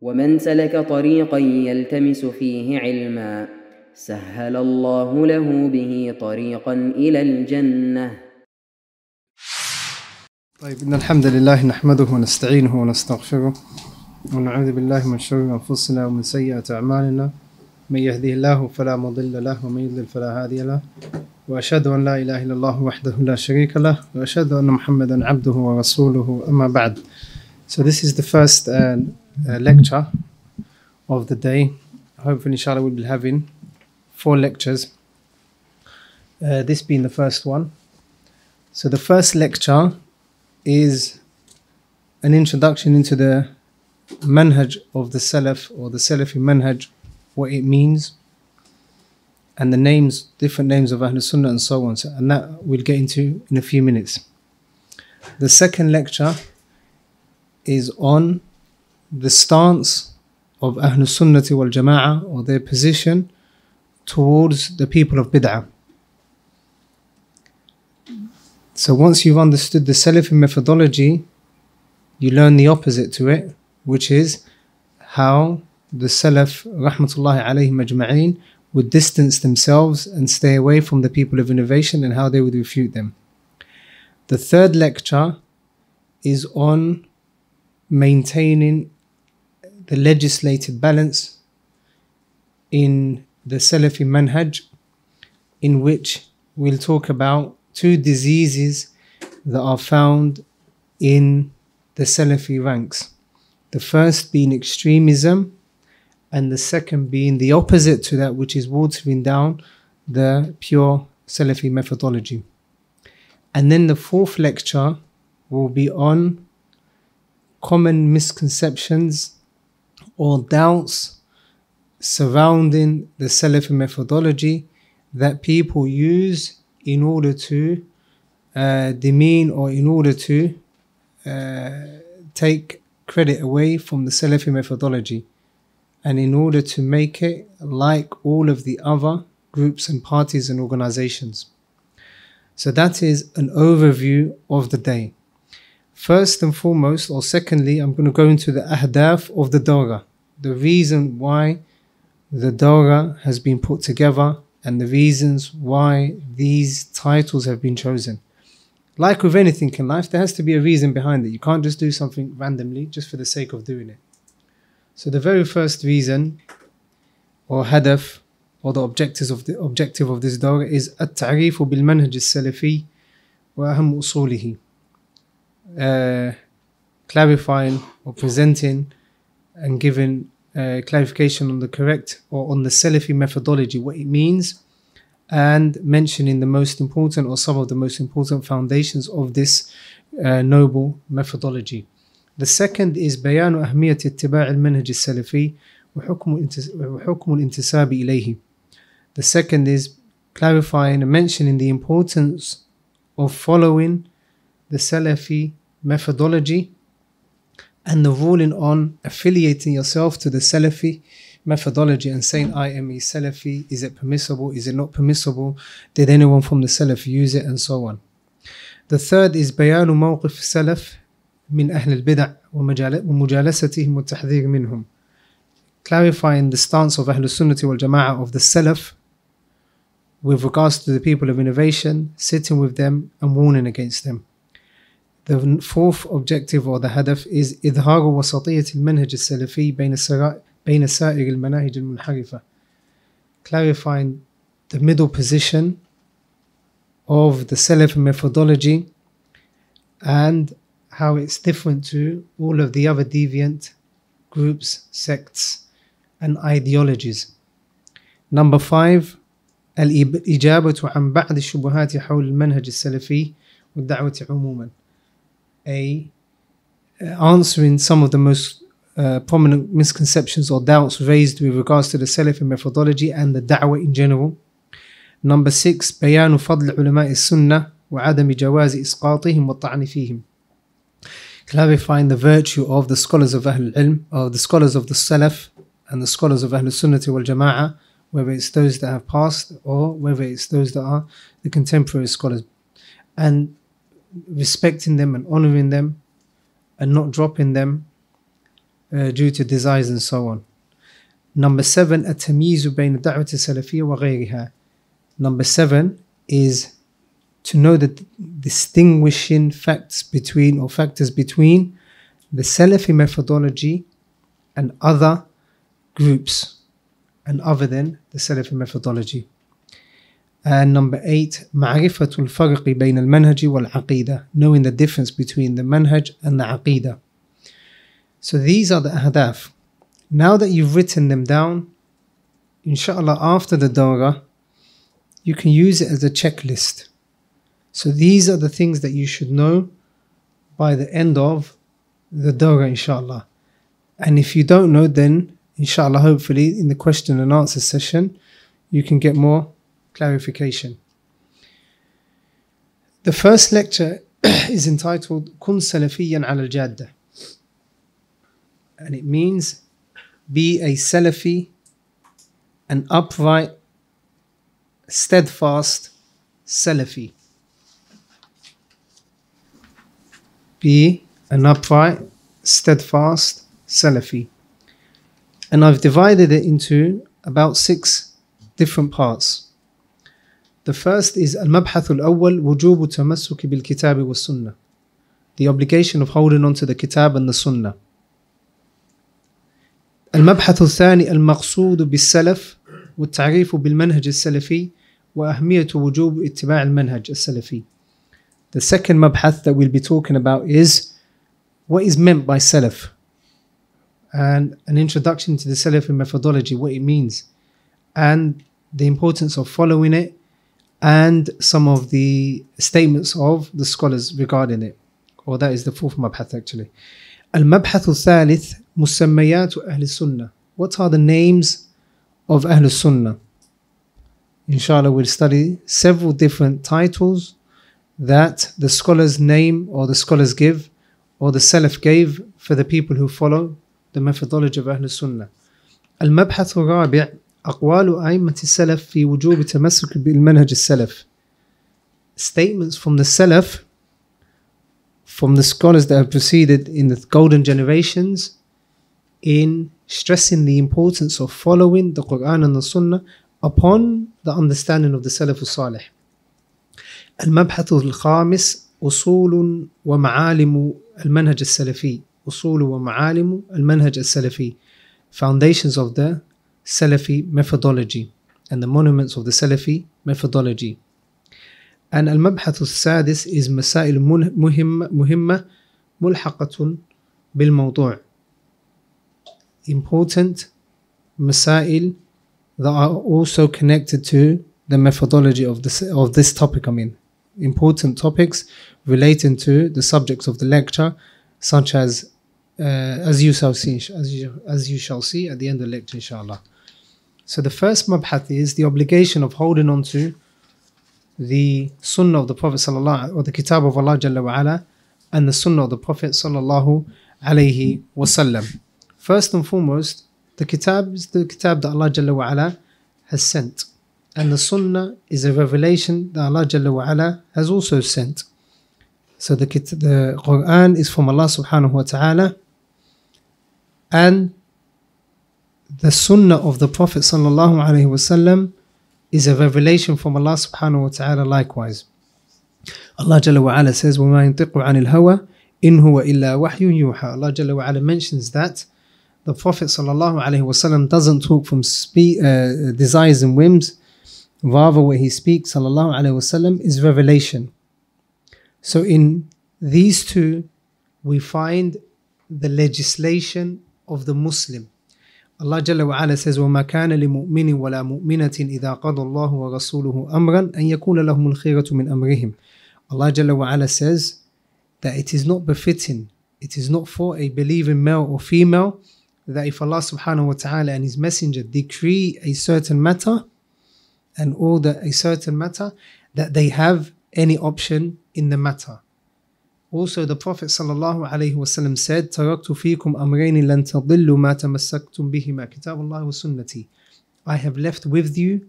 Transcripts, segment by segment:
ومن سلك طريقا يلتمس فيه علما سهل الله له به طريقا إلى الجنة. طيب إن الحمد لله نحمده ونستعينه ونستغفره ونعوذ بالله من شرور أنفسنا ومن سيئات أعمالنا. من يهده الله فلا مضل له ومن يضلل فلا هادي له. وأشهد أن لا إله إلا الله وحده لا شريك له وأشهد أن محمدا عبده ورسوله. أما بعد So this is the first uh, uh, lecture of the day. Hopefully inshallah we'll be having four lectures. Uh, this being the first one. So the first lecture is an introduction into the manhaj of the Salaf or the Salafi manhaj, what it means, and the names, different names of Ahlul Sunnah and so on. So, and that we'll get into in a few minutes. The second lecture is on the stance of Ahlul Sunnah wal Jama'ah or their position towards the people of Bid'ah. So once you've understood the Salafi methodology, you learn the opposite to it, which is how the Salaf, rahmatullahi alayhim ajma'een, would distance themselves and stay away from the people of innovation and how they would refute them. The third lecture is on maintaining the legislated balance in the Salafi manhaj, in which we'll talk about two diseases that are found in the Salafi ranks. The first being extremism, and the second being the opposite to that, which is watering down the pure Salafi methodology. And then the fourth lecture will be on common misconceptions or doubts surrounding the Salafi methodology that people use in order to uh, demean or in order to uh, take credit away from the Salafi methodology and in order to make it like all of the other groups and parties and organizations. So that is an overview of the day. First and foremost, or secondly, I'm going to go into the ahdaf of the Dawah, the reason why the Dawah has been put together and the reasons why these titles have been chosen. Like with anything in life, there has to be a reason behind it. You can't just do something randomly just for the sake of doing it. So the very first reason or hadaf or the objectives of the objective of this dawah is التعريف بالمنهج السلفي وأهم أصوله uh, clarifying or presenting and giving uh, clarification on the correct or on the Salafi methodology, what it means, and mentioning the most important or some of the most important foundations of this uh, noble methodology. The second is بيان أهمية اتباع المنهج السلفي وحكم الانتساب إليه. The second is clarifying and mentioning the importance of following the Salafi methodology and the ruling on affiliating yourself to the Salafi methodology and saying, I am a Salafi, is it permissible, is it not permissible, did anyone from the Salaf use it, and so on. The third is بيان موقف السلف من أهل البدع ومجالستهم والتحذير منهم. Clarifying the stance of Ahlul Sunnah wal Jama'ah of the Salaf with regards to the people of innovation, sitting with them and warning against them. The fourth objective or the hadaf is إظهار وسطية المنهج السلفي بين بين سائر المناهج المنحرفة. Clarifying the middle position of the Salaf methodology and how it's different to all of the other deviant groups, sects, and ideologies. Number five, الإجابة عن بعض الشبهات حول المنهج السلفي والدعوة عموما. A answering some of the most uh, prominent misconceptions or doubts raised with regards to the Salafi methodology and the da'wah in general. Number six, بيان فضل علماء السنة وعدم جواز إسقاطهم والطعن فيهم. Clarifying the virtue of the scholars of Ahl al-Ilm, or the scholars of the Salaf and the scholars of Ahl Sunnah wal Jama'ah, whether it's those that have passed or whether it's those that are the contemporary scholars. And respecting them and honoring them and not dropping them uh, due to desires and so on. Number seven, التمييز بين الدعوة السلفية وغيرها. Number seven is to know the distinguishing facts between or factors between the Salafi methodology and other groups and other than the Salafi methodology. And number eight, معرفة الفرق بين المنهج والعقيدة, knowing the difference between the manhaj and the aqidah. So these are the ahdaf. Now that you've written them down, inshallah, after the dawrah, you can use it as a checklist. So these are the things that you should know by the end of the dawrah, inshallah. And if you don't know, then inshallah, hopefully, in the question and answer session, you can get more clarification. The first lecture is entitled Kun Salafiyan al Jadda. And it means be a Salafi, an upright, steadfast Salafi. Be an upright, steadfast Salafi. And I've divided it into about six different parts. The first is المبحث الأول وجوب التمسك بالكتاب والسنة. The obligation of holding on to the kitab and the sunnah. المبحث الثاني المقصود بالسلف والتعريف بالمنهج السلفي وأهمية وجوب اتباع المنهج السلفي. The second مبحث that we'll be talking about is what is meant by salaf and an introduction to the Salafi methodology, what it means, and the importance of following it, and some of the statements of the scholars regarding it. Or that is the fourth mabhath actually. المبحث الثالث مسميات أهل السنة. What are the names of Ahl Sunnah? Inshallah, we'll study several different titles that the scholars name or the scholars give or the Salaf gave for the people who follow the methodology of Ahl Sunnah. المبحث الرابع أقوال أئمة السلف في وجوب التمسك بالمنهج السلف. Statements from the Salaf, from the scholars that have preceded in the golden generations, in stressing the importance of following the Quran and the Sunnah upon the understanding of the Salaf al-Salih. المبحث الخامس أصول ومعالم المنهج السلفي أصول ومعالم المنهج السلفي Foundations of the Salafi methodology and the monuments of the Salafi methodology. And Al-Mabhath al-Sadis is Masail Muhimma Mulhaqatun bil Mawdu' Important Masail that are also connected to the methodology of this, of this topic, I mean. Important topics relating to the subjects of the lecture, such as uh, as you shall see, as you, as you shall see at the end of the lecture, inshallah. So the first mabhath is the obligation of holding on to the sunnah of the Prophet sallallahu or the kitab of Allah Jalla and the sunnah of the Prophet sallallahu alaihi wasallam. First and foremost, the kitab is the kitab that Allah Jalla wa ala has sent. And the Sunnah is a revelation that Allah Jalla wa ala has also sent. So the, the Quran is from Allah subhanahu wa ta'ala and the Sunnah of the Prophet sallallahu alaihi wasallam is a revelation from Allah subhanahu wa ta'ala likewise. Allah Jalla wa ala says, وَمَا ينطِقُ عَنِ الْهَوَى إِنْ هُوَ إِلَّا وَحْيٌ يُوحَى Allah Jalla wa ala mentions that the Prophet sallallahu alaihi wasallam doesn't talk from spe- uh, desires and whims, Rather, what he speaks, sallallahu alaihi wasallam, is revelation. So in these two, we find the legislation of the Muslim. Allah wa ala says, وَمَا كَانَ لِمُؤْمِنٍ وَلَا مُؤْمِنَةٍ إِذَا قَضَى اللَّهُ وَرَسُولُهُ أَمْرًا أَن يَكُونَ لَهُمُ الْخِيرَةُ مِنْ أَمْرِهِمْ Allah wa ala says that it is not befitting, it is not for a believing male or female that if Allah subhanahu wa ta'ala and His Messenger decree a certain matter, and order a certain matter, that they have any option in the matter. Also, the Prophet ﷺ said, تَرَكْتُ فِيكُمْ أَمْرَيْنِ لَن تَضِلُّوا مَا تَمَسَّكْتُم بِهِمَا كِتَابُ اللَّهِ وَسُنَّتِي I have left with you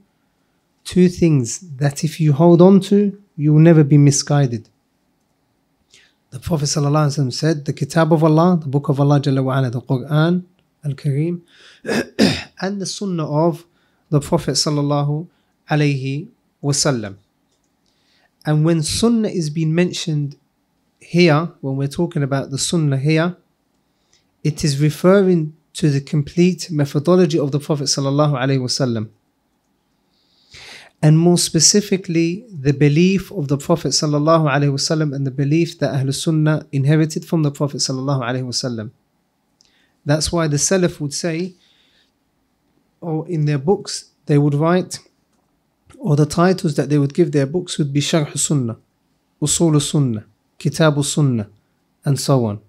two things that if you hold on to, you will never be misguided. The Prophet ﷺ said, The Kitab of Allah, the Book of Allah, Jalla wa ala, the Quran, Al Kareem, and the Sunnah of the Prophet Sallallahu Alaihi Wasallam. And when Sunnah is being mentioned here, when we're talking about the Sunnah here, it is referring to the complete methodology of the Prophet Sallallahu and more specifically the belief of the Prophet sallallahu and the belief that Ahlul Sunnah inherited from the Prophet sallallahu. That's why the Salaf would say, or in their books they would write, or the titles that they would give their books would be Sharh Sunnah, Usul Sunnah, Kitab Sunnah, and so on.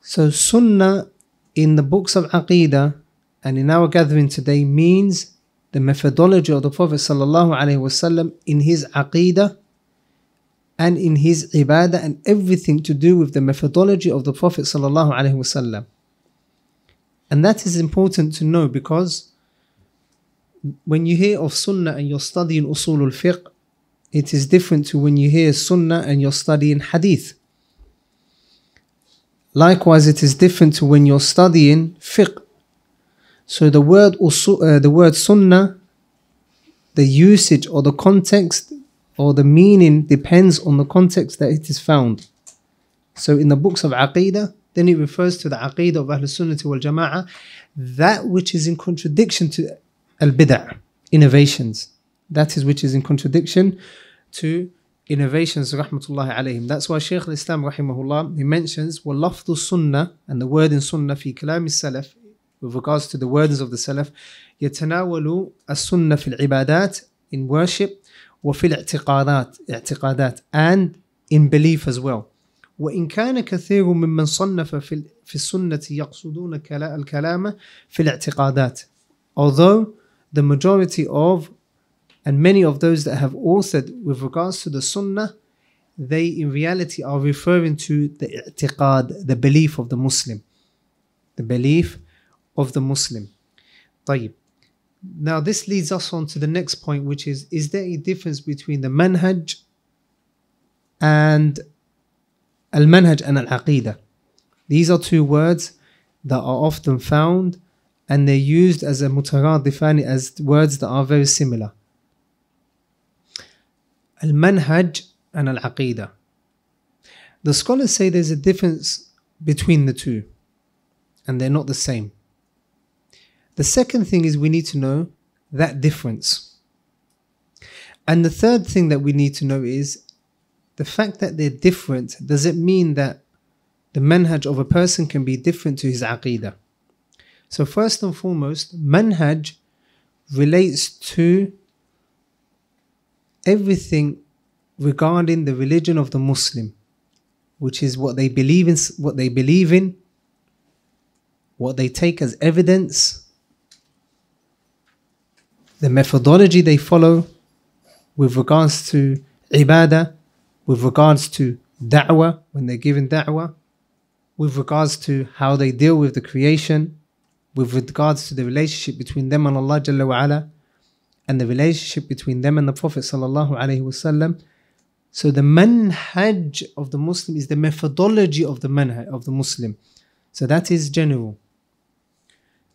So Sunnah in the books of Aqidah and in our gathering today means the methodology of the Prophet ﷺ in his aqidah and in his ibadah and everything to do with the methodology of the Prophet ﷺ. And that is important to know because when you hear of Sunnah and you're studying Usul al Fiqh, it is different to when you hear Sunnah and you're studying Hadith. Likewise, it is different to when you're studying Fiqh so the word uh, the word sunnah, the usage or the context or the meaning depends on the context that it is found. So in the books of Aqidah, then it refers to the Aqidah of Ahl Sunnah wal Jama'ah, that which is in contradiction to al bid'ah, innovations. That is which is in contradiction to innovations, rahmatullahi alayhim. That's why Shaykh al-Islam, rahimahullah, he mentions, وَلَفْظُ sunnah, and the word in sunnah, fi kalam salaf, with regards to the words of the Salaf يتناول السنة في العبادات in worship وفي الاعتقادات اعتقادات and in belief as well وإن كان كثير ممن صنف في في السنة يقصدون الكلام في الاعتقادات although the majority of and many of those that have authored with regards to the sunnah they in reality are referring to the i'tiqad, the belief of the Muslim the belief of the Muslim. طيب. Now this leads us on to the next point, which is is there a difference between the manhaj and al manhaj and al aqidah? These are two words that are often found and they're used as a mutaradifani as words that are very similar. Manhaj and aqidah. The scholars say there's a difference between the two and they're not the same. The second thing is we need to know that difference. And the third thing that we need to know is the fact that they're different, does it mean that the manhaj of a person can be different to his aqidah? So, first and foremost, manhaj relates to everything regarding the religion of the Muslim, which is what they believe in, what they believe in, what they take as evidence, the methodology they follow with regards to ibadah, with regards to da'wah, when they're given da'wah, with regards to how they deal with the creation, with regards to the relationship between them and Allah Jalla wa ala, and the relationship between them and the Prophet Sallallahu Alaihi Wasallam. So the manhaj of the Muslim is the methodology of the manhaj of the Muslim. So that is general.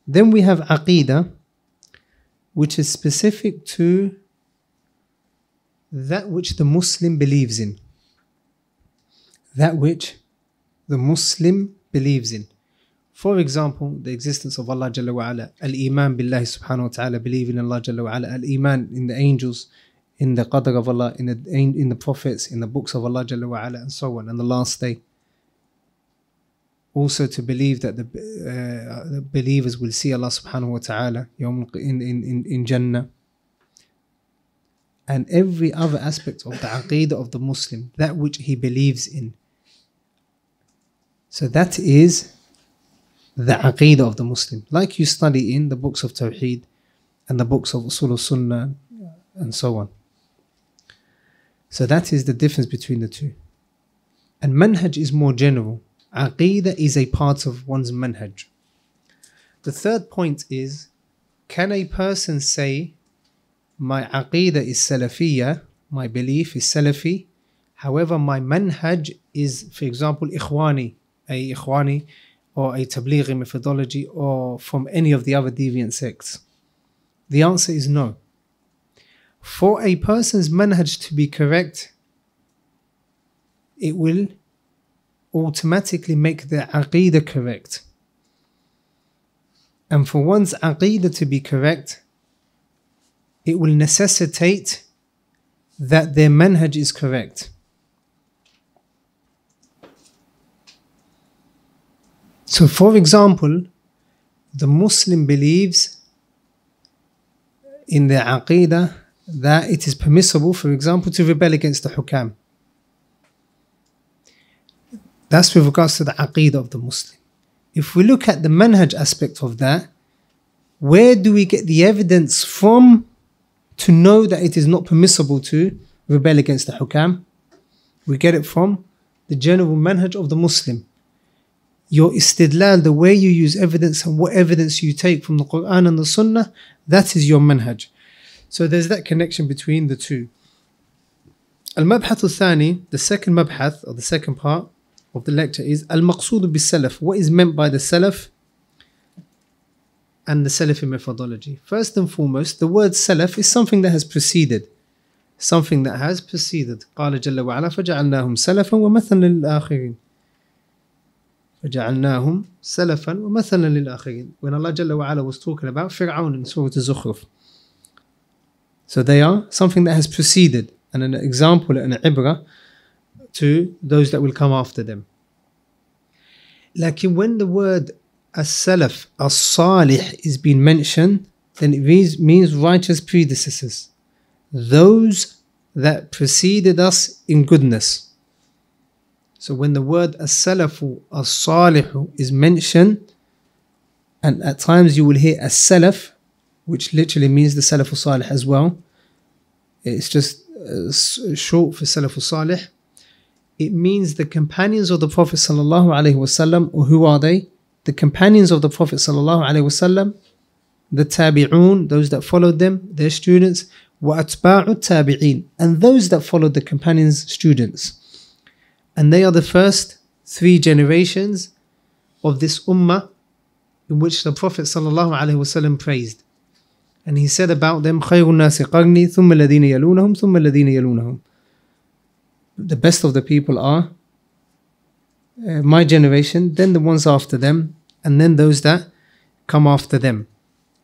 Then we have aqidah, which is specific to that which the Muslim believes in. That which the Muslim believes in. For example, the existence of Allah Jalla wa ala, Al-Iman billahi subhanahu wa ta'ala, believing in Allah Jalla wa ala, Al-Iman in the angels, in the qadr of Allah, in the, in the prophets, in the books of Allah Jalla wa ala, and so on, and the last day also to believe that the, uh, the believers will see Allah subhanahu wa ta'ala in, in, in, in Jannah and every other aspect of the aqidah of the Muslim, that which he believes in. So that is the aqidah of the Muslim. Like you study in the books of Tawheed and the books of Usul al Sunnah and so on. So that is the difference between the two. And manhaj is more general. Aqidah is a part of one's manhaj. The third point is can a person say, My aqidah is Salafiyya, my belief is Salafi? However, my manhaj is, for example, ikhwani, a ikhwani or a tablighi methodology or from any of the other deviant sects. The answer is no. For a person's manhaj to be correct, it will automatically make their aqidah correct. And for one's aqidah to be correct, it will necessitate that their manhaj is correct. So, for example, the Muslim believes in their aqidah that it is permissible, for example, to rebel against the hukam. That's with regards to the aqidah of the Muslim. If we look at the manhaj aspect of that, where do we get the evidence from to know that it is not permissible to rebel against the hukam? We get it from the general manhaj of the Muslim Your istidlal, the way you use evidence and what evidence you take from the Quran and the Sunnah, that is your manhaj. So there's that connection between the two. المبحث الثاني, the second mabhath or the second part of the lecture is المقصود بالسلف. What is meant by the Salaf and the Salafi methodology? First and foremost, the word Salaf is something that has preceded. Something that has preceded. قال جل وعلا فجعلناهم سلفا ومثلا للآخرين. فجعلناهم سلفا ومثلا للآخرين. When Allah Jalla wa'ala was talking about Fir'aun in Surah Al-Zukhruf. So they are something that has preceded and an example and an ibrah to those that will come after them. Like when the word as-salaf, as-salih is being mentioned, then it means, means righteous predecessors. Those that preceded us in goodness. So when the word as-salafu, as-salihu is mentioned, and at times you will hear as-salaf, which literally means the salafu salih as well. It's just uh, short for salafu salih. It means the companions of the Prophet sallallahu alaihi wasallam, or who are they? The companions of the Prophet sallallahu alaihi wasallam, the tabi'un, those that followed them, their students, wa atba'u tabi'in, and those that followed the companions' students. And they are the first three generations of this ummah in which the Prophet ﷺ praised. And he said about them, خَيْرُ النَّاسِ قَرْنِي ثُمَّ الَّذِينَ يَلُونَهُمْ ثُمَّ الَّذِينَ يَلُونَهُمْ The best of the people are uh, my generation, then the ones after them, and then those that come after them,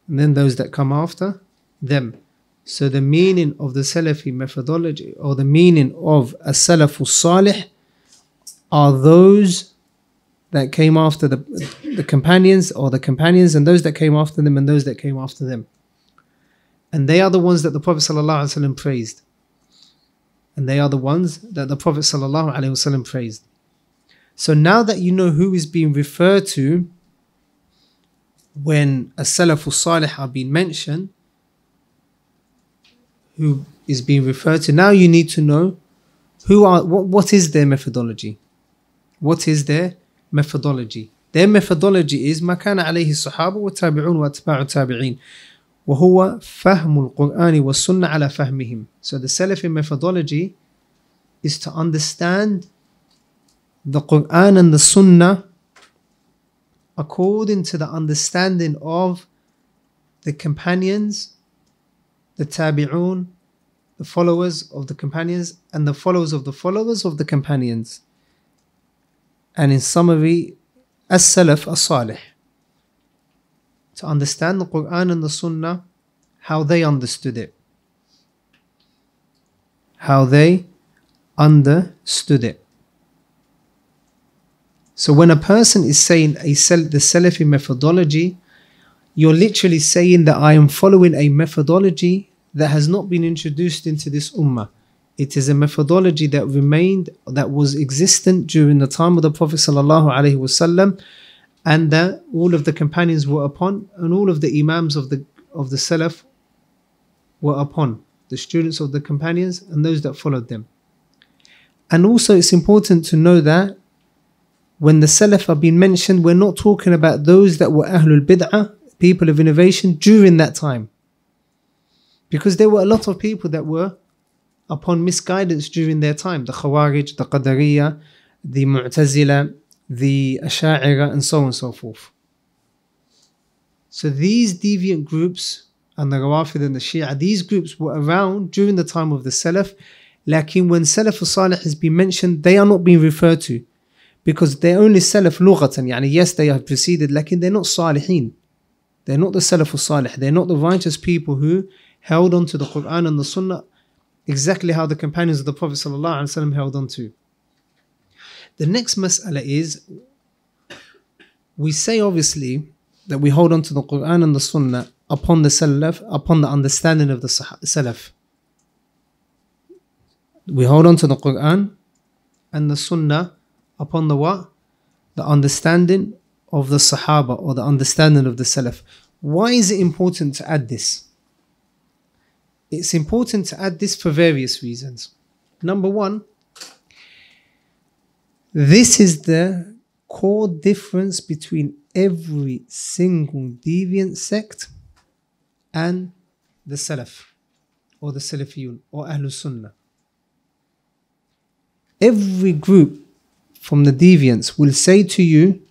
and then those that come after them. So the meaning of the Salafi methodology, or the meaning of a Salafu Salih, are those that came after the, the companions or the companions and those that came after them and those that came after them. And they are the ones that the Prophet ﷺ praised. And they are the ones that the Prophet ﷺ praised. So now that you know who is being referred to when a Salaful Salih are being mentioned, who is being referred to, now you need to know who are what, what is their methodology What is their methodology? Their methodology is ما كان عليه الصحابة والتابعون وأتباع التابعين وهو فهم القرآن والسنة على فهمهم. So the Salafi methodology is to understand the Quran and the Sunnah according to the understanding of the companions, the tabi'un, the followers of the companions, and the followers of the followers of the companions and in summary, as-salaf as-salih. To understand the Quran and the Sunnah, how they understood it. How they understood it. So when a person is saying a the Salafi methodology, you're literally saying that I am following a methodology that has not been introduced into this ummah. It is a methodology that remained, that was existent during the time of the Prophet ﷺ, and that all of the companions were upon, and all of the imams of the of the Salaf were upon, the students of the companions and those that followed them. And also, it's important to know that when the Salaf are being mentioned, we're not talking about those that were Ahlul Bid'ah, people of innovation during that time. Because there were a lot of people that were upon misguidance during their time the Khawarij, the Qadariyah, the Mu'tazila, the Asha'ira, and so on and so forth. So these deviant groups and the Rawafid and the Shia, these groups were around during the time of the Salaf. Lakin when Salaf al-Salih has been mentioned, they are not being referred to because they're only Salaf lughatan. Yani yes, they have preceded, lakin they're not Salihin. They're not the Salaf al-Salih. They're not the righteous people who held on to the Quran and the Sunnah exactly how the companions of the Prophet ﷺ held on to. The next mas'ala is we say obviously that we hold on to the Quran and the Sunnah upon the Salaf, upon the understanding of the Salaf. We hold on to the Quran and the Sunnah upon the what? The understanding of the Sahaba or the understanding of the Salaf. Why is it important to add this? It's important to add this for various reasons. Number one, this is the core difference between every single deviant sect and the Salaf or the Salafiyun or Ahlul Sunnah. Every group from the deviants will say to you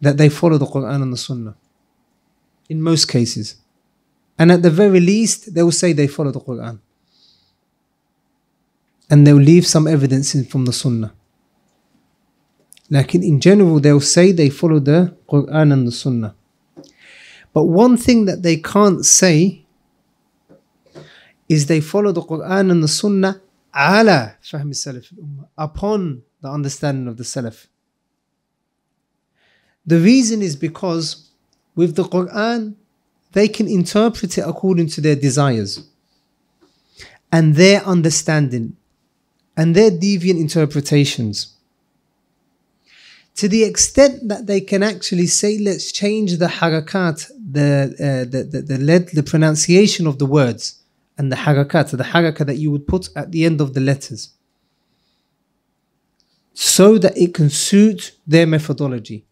that they follow the Quran and the Sunnah. In most cases. And at the very least, they will say they follow the Quran. And they'll leave some evidence from the Sunnah. Like in general, they'll say they follow the Quran and the Sunnah. But one thing that they can't say is they follow the Quran and the Sunnah ala fahm salaf upon the understanding of the Salaf. The reason is because with the Quran, they can interpret it according to their desires and their understanding and their deviant interpretations. To the extent that they can actually say, let's change the harakat, the, uh, the, the, the, the pronunciation of the words and the harakat, the harakat that you would put at the end of the letters, so that it can suit their methodology.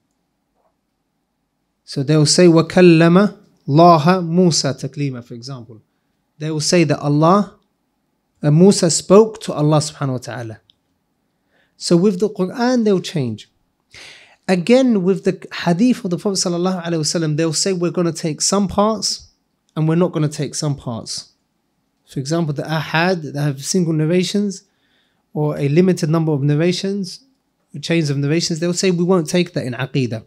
So they'll say, وَكَلَّمَ Allah Musa taklima, for example. They will say that Allah, uh, Musa spoke to Allah subhanahu wa ta'ala. So with the Quran, they'll change. Again, with the hadith of the Prophet sallallahu alaihi wasallam, they'll say we're going to take some parts and we're not going to take some parts. For example, the ahad that have single narrations or a limited number of narrations, chains of narrations, they'll say we won't take that in aqidah.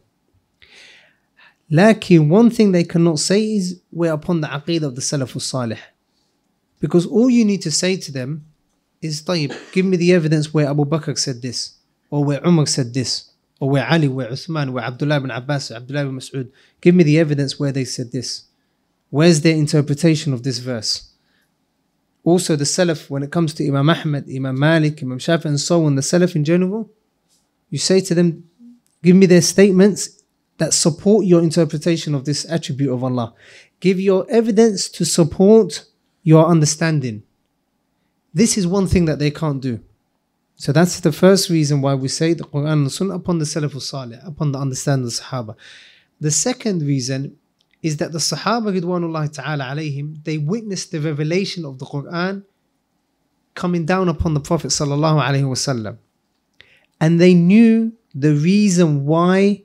Lakin one thing they cannot say is we're upon the aqidah of the Salaf salih Because all you need to say to them is, طيب, give me the evidence where Abu Bakr said this, or where Umar said this, or where Ali, where Uthman, where Abdullah ibn Abbas, Abdullah ibn Mas'ud. Give me the evidence where they said this. Where's their interpretation of this verse? Also, the Salaf, when it comes to Imam Ahmad, Imam Malik, Imam Shafi, and so on, the Salaf in general, you say to them, give me their statements that support your interpretation of this attribute of Allah. Give your evidence to support your understanding. This is one thing that they can't do. So that's the first reason why we say the Quran and the Sunnah upon the Salaf Salih, upon the understanding of the Sahaba. The second reason is that the Sahaba Ridwanullah Ta'ala alayhim, they witnessed the revelation of the Quran coming down upon the Prophet Sallallahu Alaihi Wasallam. And they knew the reason why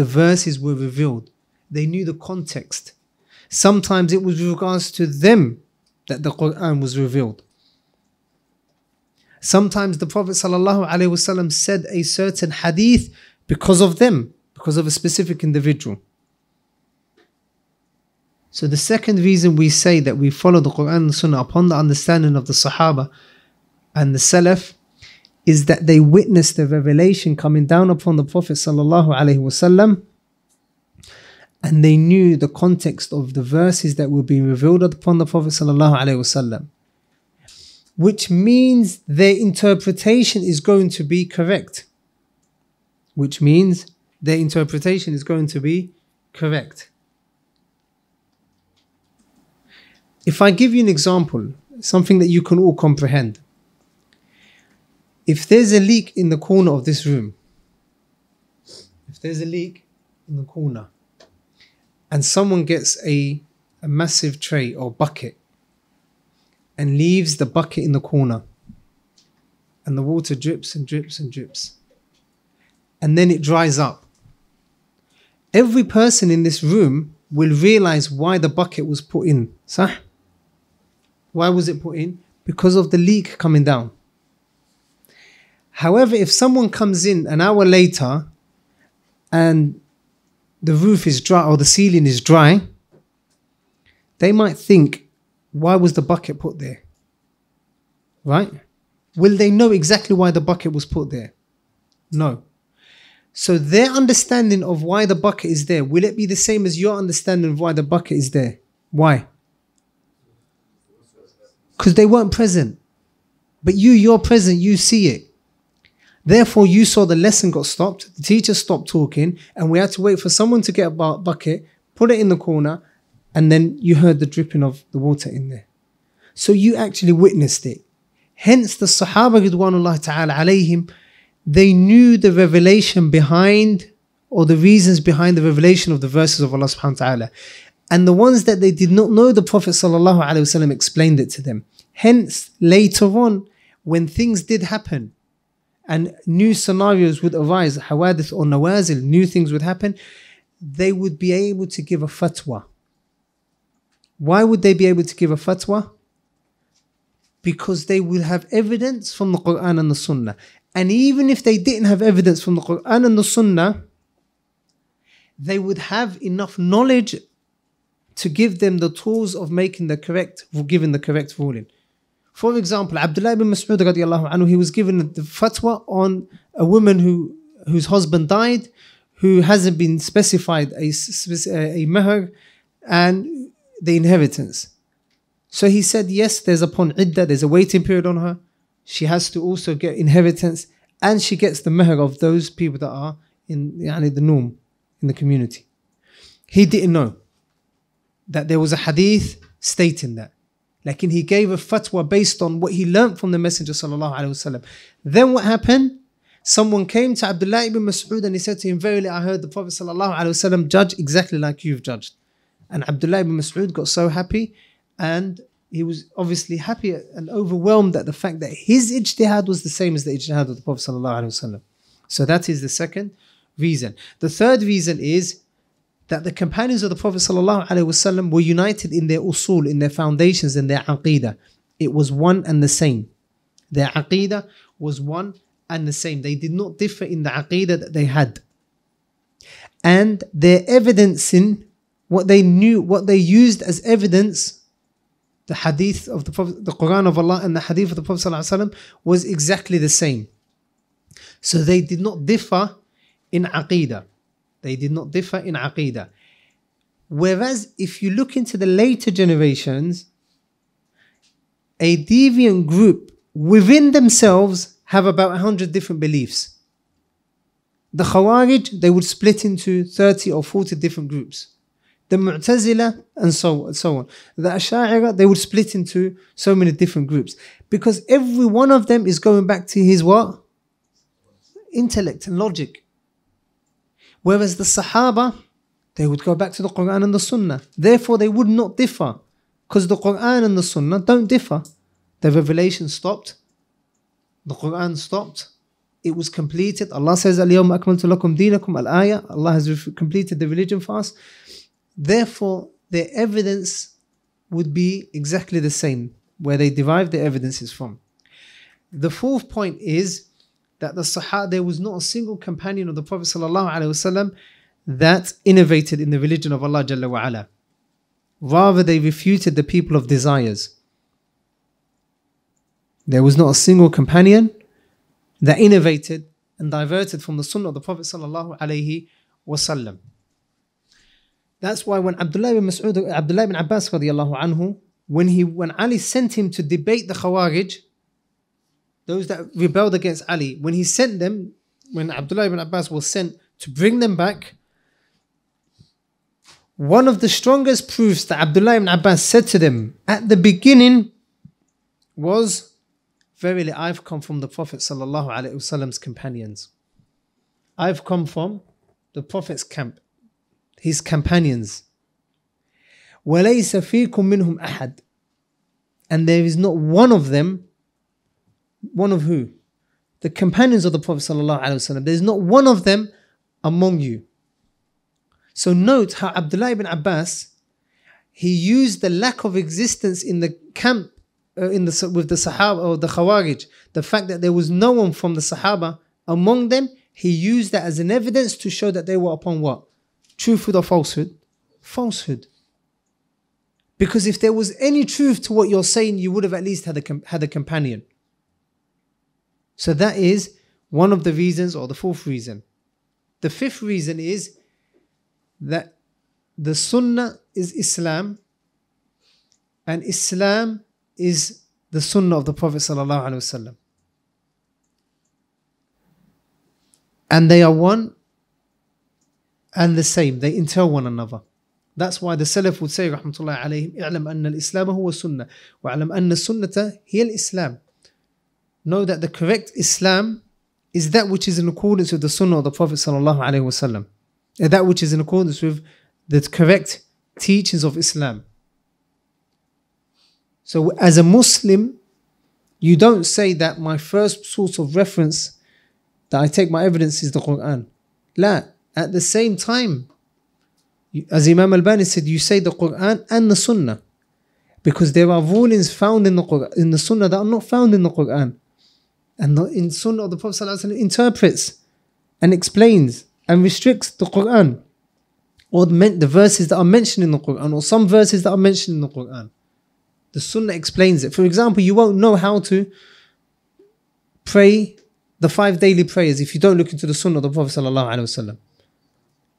the verses were revealed. They knew the context. Sometimes it was with regards to them that the Quran was revealed. Sometimes the Prophet ﷺ said a certain hadith because of them, because of a specific individual. So the second reason we say that we follow the Quran and Sunnah upon the understanding of the Sahaba and the Salaf is that they witnessed the revelation coming down upon the Prophet sallallahu and they knew the context of the verses that were being revealed upon the Prophet sallallahu which means their interpretation is going to be correct. Which means their interpretation is going to be correct. If I give you an example, something that you can all comprehend if there's a leak in the corner of this room, if there's a leak in the corner, and someone gets a, a massive tray or bucket and leaves the bucket in the corner. And the water drips and drips and drips. And then it dries up. Every person in this room will realize why the bucket was put in. Sah? Why was it put in? Because of the leak coming down. However, if someone comes in an hour later and the roof is dry or the ceiling is dry, they might think, why was the bucket put there? Right? Will they know exactly why the bucket was put there? No. So their understanding of why the bucket is there, will it be the same as your understanding of why the bucket is there? Why? Because they weren't present. But you, you're present, you see it. Therefore, you saw the lesson got stopped, the teacher stopped talking, and we had to wait for someone to get a bucket, put it in the corner, and then you heard the dripping of the water in there. So you actually witnessed it. Hence, the Sahaba Ta'ala alayhim, they knew the revelation behind or the reasons behind the revelation of the verses of Allah subhanahu wa ta'ala. And the ones that they did not know, the Prophet sallallahu wasallam explained it to them. Hence, later on, when things did happen, and new scenarios would arise, hawadith or nawazil, new things would happen, they would be able to give a fatwa. Why would they be able to give a fatwa? Because they will have evidence from the Quran and the Sunnah. And even if they didn't have evidence from the Quran and the Sunnah, they would have enough knowledge to give them the tools of making the correct, giving the correct ruling. For example, Abdullah ibn Mas'ud radiallahu anhu, he was given the fatwa on a woman who whose husband died, who hasn't been specified a, a meher and the inheritance. So he said, yes, there's upon iddah, there's a waiting period on her. She has to also get inheritance and she gets the meher of those people that are in yani, the norm in the community. He didn't know that there was a hadith stating that. Like he gave a fatwa based on what he learned from the Messenger sallallahu wasallam. Then what happened? Someone came to Abdullah ibn Mas'ud and he said to him, Verily I heard the Prophet judge exactly like you've judged. And Abdullah ibn Mas'ud got so happy and he was obviously happy and overwhelmed at the fact that his ijtihad was the same as the ijtihad of the Prophet. So that is the second reason. The third reason is that the companions of the Prophet ﷺ were united in their usul, in their foundations, in their aqidah. It was one and the same. Their aqidah was one and the same. They did not differ in the aqidah that they had. And their evidence in what they knew, what they used as evidence, the hadith of the Prophet, the Quran of Allah and the hadith of the Prophet ﷺ was exactly the same. So they did not differ in aqidah. They did not differ in aqidah. Whereas if you look into the later generations, a deviant group within themselves have about 100 different beliefs. The Khawarij, they would split into 30 or 40 different groups. The Mu'tazila and so, and so on. The Ash'ari, they would split into so many different groups. Because every one of them is going back to his what? Intellect and logic. Whereas the Sahaba, they would go back to the Quran and the Sunnah. Therefore, they would not differ. Because the Quran and the Sunnah don't differ. The revelation stopped. The Quran stopped. It was completed. Allah says, al-ayah. Allah has completed the religion for us. Therefore, their evidence would be exactly the same, where they derive their evidences from. The fourth point is that the Sahaba, there was not a single companion of the Prophet ﷺ that innovated in the religion of Allah Jalla wa'ala. Rather, they refuted the people of desires. There was not a single companion that innovated and diverted from the sunnah of the Prophet ﷺ. That's why when Abdullah ibn Mas'ud, Abdullah ibn Abbas when he when Ali sent him to debate the Khawarij, those that rebelled against Ali, when he sent them, when Abdullah ibn Abbas was sent to bring them back, one of the strongest proofs that Abdullah ibn Abbas said to them at the beginning was, Verily, I've come from the Prophet Wasallam's companions. I've come from the Prophet's camp, his companions. وَلَيْسَ فِيكُم مِّنْهُمْ أَحَدٌ and there is not one of them, one of who? The companions of the Prophet wasallam. There's not one of them among you. So note how Abdullah ibn Abbas he used the lack of existence in the camp uh, in the with the Sahaba or the Khawarij, the fact that there was no one from the Sahaba among them, he used that as an evidence to show that they were upon what? Truthhood or falsehood? Falsehood. Because if there was any truth to what you're saying, you would have at least had a, had a companion. So that is one of the reasons, or the fourth reason. The fifth reason is that the Sunnah is Islam, and Islam is the Sunnah of the Prophet sallallahu alaihi wasallam. And they are one and the same. They entail one another. That's why the Salaf would say, Rahmatullah alayhim, اعلم أن الإسلام هو السنة وأعلم أن السنة هي الإسلام. Know that the correct Islam is that which is in accordance with the Sunnah of the Prophet sallallahu wasallam. Uh, that which is in accordance with the correct teachings of Islam. So, as a Muslim, you don't say that my first source of reference that I take my evidence is the Quran. La, at the same time, as Imam Albani said, you say the Quran and the Sunnah. Because there are rulings found in the Quran, in the Sunnah that are not found in the Quran. And the in Sunnah of the Prophet ﷺ interprets and explains and restricts the Quran. Or the, the verses that are mentioned in the Quran, or some verses that are mentioned in the Quran. The Sunnah explains it. For example, you won't know how to pray the five daily prayers if you don't look into the Sunnah of the Prophet wasallam.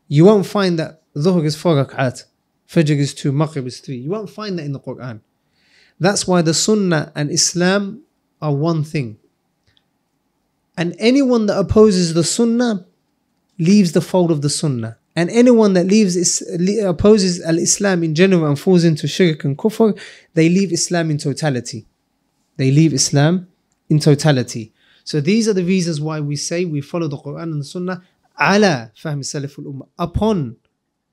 You won't find that Dhuhr is four rak'at, Fajr is two, Maghrib is three. You won't find that in the Quran. That's why the Sunnah and Islam are one thing. And anyone that opposes the Sunnah leaves the fold of the Sunnah. And anyone that leaves opposes al Islam in general and falls into shirk and kufr, they leave Islam in totality. They leave Islam in totality. So these are the reasons why we say we follow the Quran and the Sunnah ala fahm salaf al upon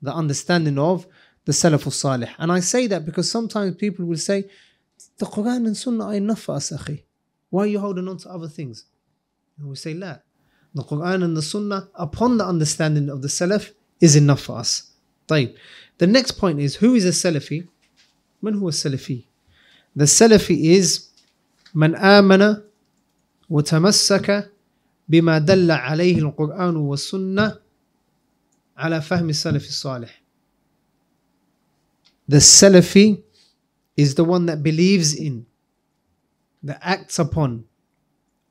the understanding of the Salaf al Salih. And I say that because sometimes people will say, the Quran and Sunnah are enough for us, akhi. Why are you holding on to other things? And we say, la. The Quran and the Sunnah, upon the understanding of the Salaf, is enough for us. طيب. The next point is who is a Salafi? من هو السلفي? The Salafi is من آمن وتمسك بما دل عليه القرآن والسنة على فهم السلف الصالح. The Salafi is the one that believes in, that acts upon,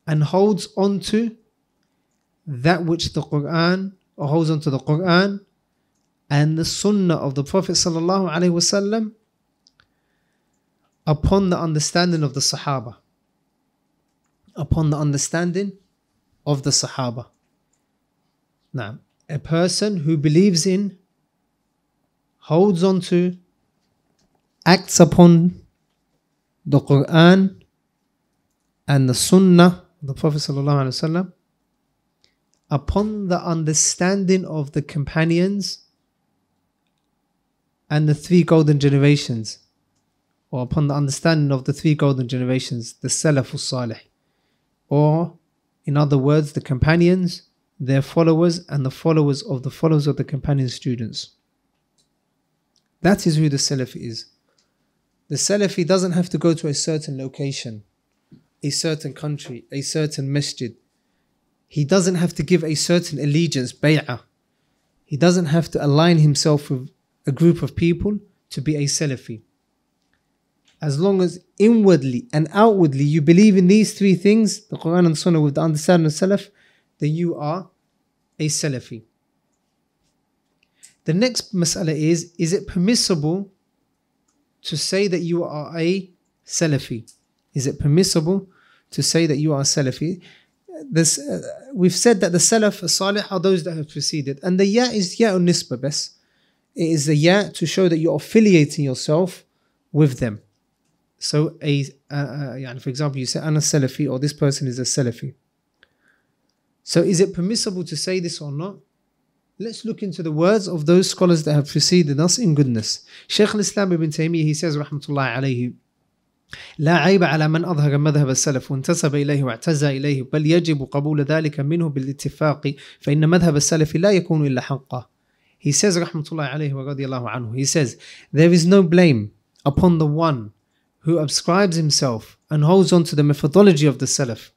and holds on to that which the Quran or holds on to the Quran and the Sunnah of the Prophet sallallahu alaihi wasallam upon the understanding of the Sahaba. Upon the understanding of the Sahaba. Now, a person who believes in, holds on to, acts upon the Quran and the Sunnah the Prophet wasallam upon the understanding of the companions and the three golden generations, or upon the understanding of the three golden generations, the Salafus Salih, or in other words, the companions, their followers, and the followers of the followers of the companion students. That is who the Salafi is. The Salafi doesn't have to go to a certain location, a certain country, a certain masjid he doesn't have to give a certain allegiance, bay'ah. He doesn't have to align himself with a group of people to be a Salafi. As long as inwardly and outwardly you believe in these three things, the Quran and Sunnah with the understanding of Salaf, then you are a Salafi. The next mas'ala is Is it permissible to say that you are a Salafi? Is it permissible to say that you are a Salafi? this, uh, we've said that the Salaf Salih are those that have preceded. And the Ya is Ya nisba bes. It is the Ya to show that you're affiliating yourself with them. So, a, uh, uh, for example, you say, Ana Salafi, or this person is a Salafi. So, is it permissible to say this or not? Let's look into the words of those scholars that have preceded us in goodness. Shaykh al Islam ibn Taymiyyah, he says, Rahmatullahi alayhi, لا عيب على من أظهر مذهب السلف وانتسب إليه واعتزى إليه بل يجب قبول ذلك منه بالاتفاق فإن مذهب السلف لا يكون إلا حقا He says رحمة الله عليه ورضي الله عنه He says there is no blame upon the one who ascribes himself and holds on to the methodology of the Salaf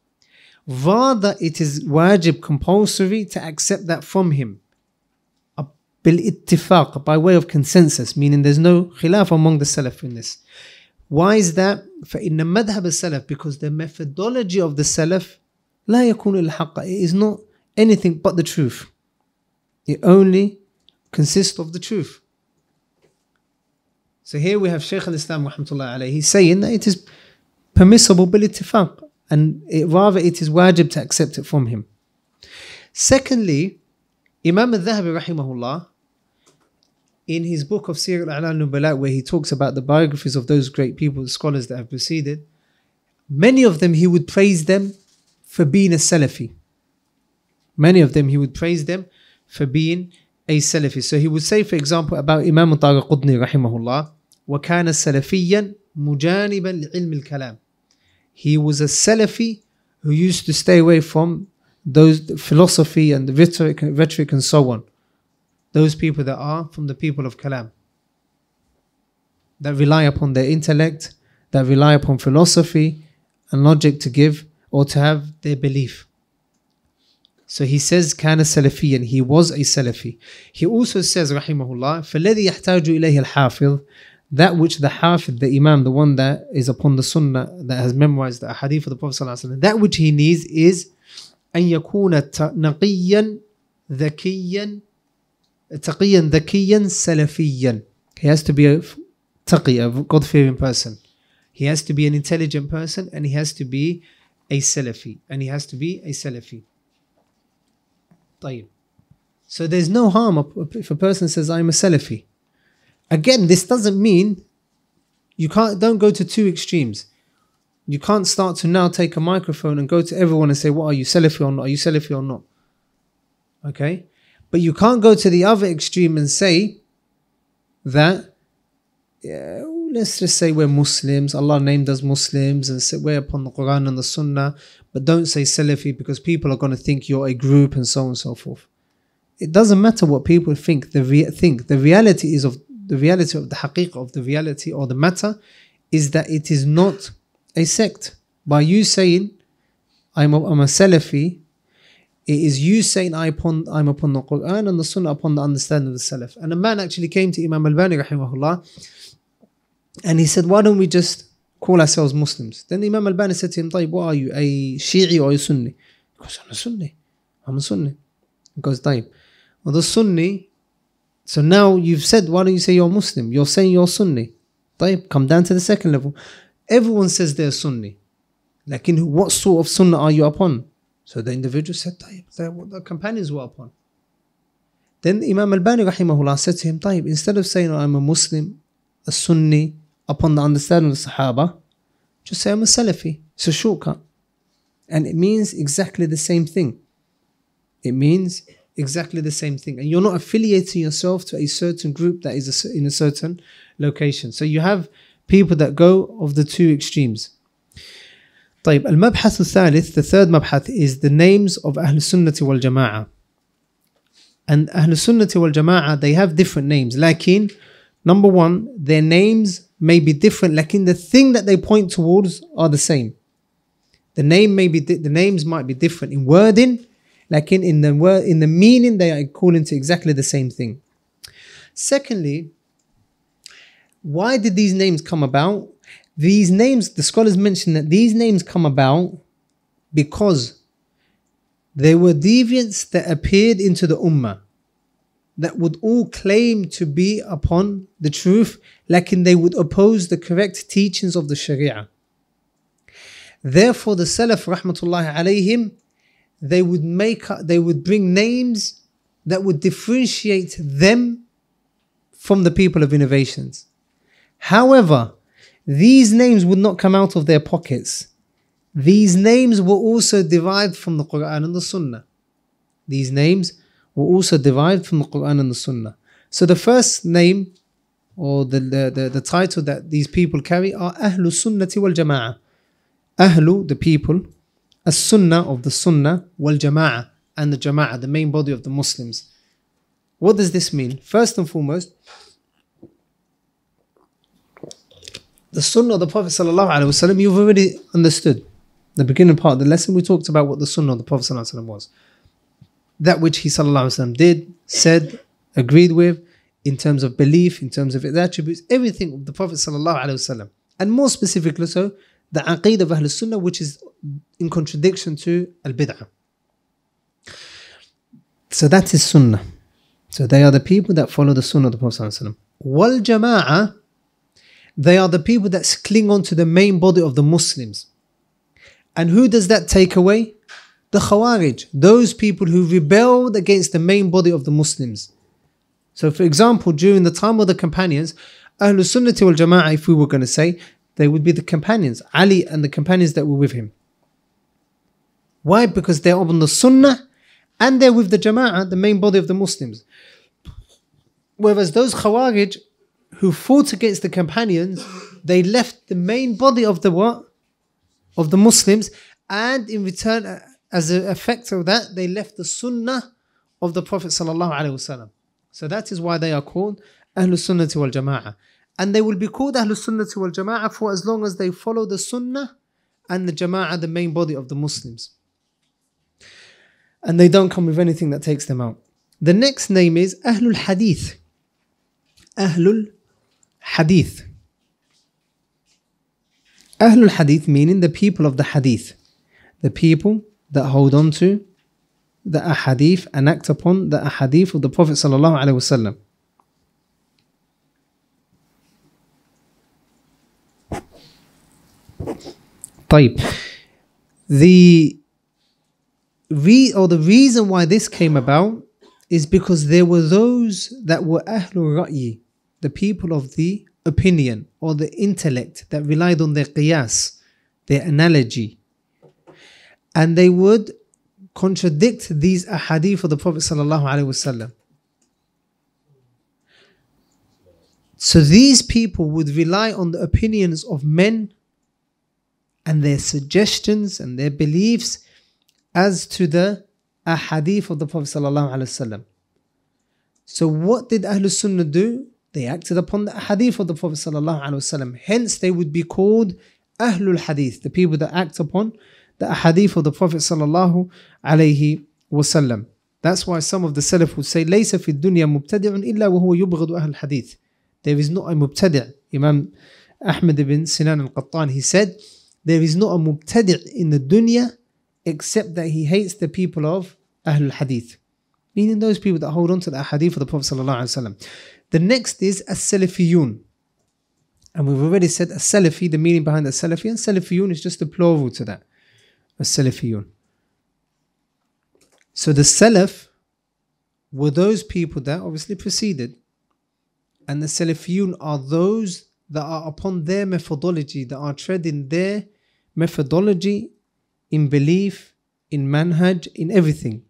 Rather it is wajib compulsory to accept that from him بالاتفاق by way of consensus meaning there's no khilaf among the Salaf in this Why is that? فإن مذهب السلف because the methodology of the Salaf لا يكون إلا حقا. It is not anything but the truth. It only consists of the truth. So here we have Shaykh al-Islam rahmatullah alayhi He's saying that it is permissible بالاتفاق and it, rather it is wajib to accept it from him. Secondly, Imam al-Dhahabi rahimahullah in his book of Siyaru A'lam an-Nubala, where he talks about the biographies of those great people, scholars that have preceded, many of them he would praise them for being a Salafi. Many of them he would praise them for being a Salafi. So he would say, for example, about Imam Daraqutni, rahimahullah, وَكَانَ سَلَفِيًّا مُجَانِبًا لِعِلْمِ الْكَلَامِ He was a Salafi who used to stay away from those philosophy and rhetoric, rhetoric and so on those people that are from the people of Kalam, that rely upon their intellect, that rely upon philosophy and logic to give or to have their belief. So he says كان سلفيا he was a Salafi. He also says رحمه الله فالذي يحتاج إليه الحافظ that which the Hafid, the Imam, the one that is upon the Sunnah that has memorized the Hadith of the Prophet ﷺ, that which he needs is أن يكون نقيا ذكيا تقيا ذكيا سلفيا he has to be a taqi, a God-fearing person he has to be an intelligent person and he has to be a Salafi and he has to be a Salafi طيب so there's no harm if a person says I'm a Salafi again this doesn't mean you can't don't go to two extremes you can't start to now take a microphone and go to everyone and say what are you Salafi or not are you Salafi or not okay but you can't go to the other extreme and say that, yeah, let's just say we're Muslims, Allah named us Muslims, and say we're upon the Quran and the Sunnah, but don't say Salafi because people are going to think you're a group and so on and so forth. It doesn't matter what people think. The re- think the reality is of the reality of the haqiqah of the reality or the matter is that it is not a sect. By you saying, I'm a, I'm a Salafi, it is you saying, I upon, I'm upon the Quran and the Sunnah upon the understanding of the Salaf. And a man actually came to Imam Albani and he said, why don't we just call ourselves Muslims? Then Imam Albani said to him, Tayyib, what are you, a Shi'i or a Sunni? He goes, I'm a Sunni. I'm a Sunni. He goes, Tayyib. Well, the Sunni, so now you've said, why don't you say you're Muslim? You're saying you're Sunni. Tayyib, come down to the second level. Everyone says they're Sunni. Like, in what sort of Sunnah are you upon? So the individual said, طيب, the companions were upon. Then Imam Albani rahimahullah said to him, طيب, instead of saying oh, I'm a Muslim, a Sunni, upon the understanding of the Sahaba, just say I'm a Salafi. It's a shortcut. And it means exactly the same thing. It means exactly the same thing. And you're not affiliating yourself to a certain group that is in a certain location. So you have people that go of the two extremes. طيب المبحث الثالث the third مبحث is the names of أهل السنة والجماعة and أهل السنة والجماعة they have different names لكن number one their names may be different لكن the thing that they point towards are the same the name may be the names might be different in wording لكن in the word in the meaning they are calling to exactly the same thing secondly why did these names come about these names, the scholars mention that these names come about because there were deviants that appeared into the ummah that would all claim to be upon the truth, like they would oppose the correct teachings of the Sharia. Therefore, the Salaf, rahmatullahi alayhim, they would make, they would bring names that would differentiate them from the people of innovations. However, these names would not come out of their pockets. These names were also derived from the Quran and the Sunnah. These names were also derived from the Quran and the Sunnah. So the first name or the, the, the, the title that these people carry are Ahlu Sunnati wal Jama'ah. Ahlu, the people, as Sunnah of the Sunnah wal Jama'ah, and the Jama'ah, the main body of the Muslims. What does this mean? First and foremost, the Sunnah of the Prophet ﷺ, you've already understood. The beginning part of the lesson, we talked about what the Sunnah of the Prophet ﷺ was. That which he ﷺ did, said, agreed with, in terms of belief, in terms of its attributes, everything of the Prophet ﷺ. And more specifically so, the Aqeedah of Ahl Sunnah, which is in contradiction to Al Bid'ah. So that is Sunnah. So they are the people that follow the Sunnah of the Prophet ﷺ. Wal Jama'ah, they are the people that cling on to the main body of the Muslims. And who does that take away? The Khawarij, those people who rebelled against the main body of the Muslims. So, for example, during the time of the companions, Ahlul Sunnah wal Jama'ah, if we were going to say, they would be the companions, Ali and the companions that were with him. Why? Because they're on the Sunnah and they're with the Jama'ah, the main body of the Muslims. Whereas those Khawarij who fought against the companions, they left the main body of the what? Of the Muslims, and in return, as an effect of that, they left the Sunnah of the Prophet. So that is why they are called Ahlul Sunnah wal Jama'ah. And they will be called Ahlul Sunnah wal Jama'ah for as long as they follow the Sunnah and the Jama'ah, the main body of the Muslims. And they don't come with anything that takes them out. The next name is Ahlul Hadith. Ahlul Hadith. Ahlul Hadith meaning the people of the Hadith. The people that hold on to the ahadith and act upon the ahadith of the Prophet sallallahu alaihi wasallam. طيب. The re- or the reason why this came about is because there were those that were ahlul ra'yi, the people of the opinion or the intellect that relied on their qiyas, their analogy. And they would contradict these ahadith of the Prophet sallallahu. So these people would rely on the opinions of men and their suggestions and their beliefs as to the ahadith of the Prophet sallallahu. So what did Ahlul Sunnah do? They acted upon the hadith of the Prophet sallallahu alaihi wasallam. Hence, they would be called Ahlul Hadith, the people that act upon the hadith of the Prophet sallallahu alaihi wasallam. That's why some of the Salaf would say, ليس في الدنيا مبتدع إلا وهو يبغض أهل الحديث. There is not a mubtadi'. Imam Ahmad ibn Sinan al-Qattan, he said, there is not a mubtadi' in the dunya except that he hates the people of Ahl al-Hadith. Meaning those people that hold on to the hadith of the Prophet sallallahu alaihi wasallam. The next is as-Salafiyun. And we've already said as-Salafi, the meaning behind as-Salafi, and Salafiyun is just a plural to that. As-Salafiyun. So the Salaf were those people that obviously preceded. And the Salafiyun are those that are upon their methodology, that are treading their methodology in belief, in manhaj, in everything.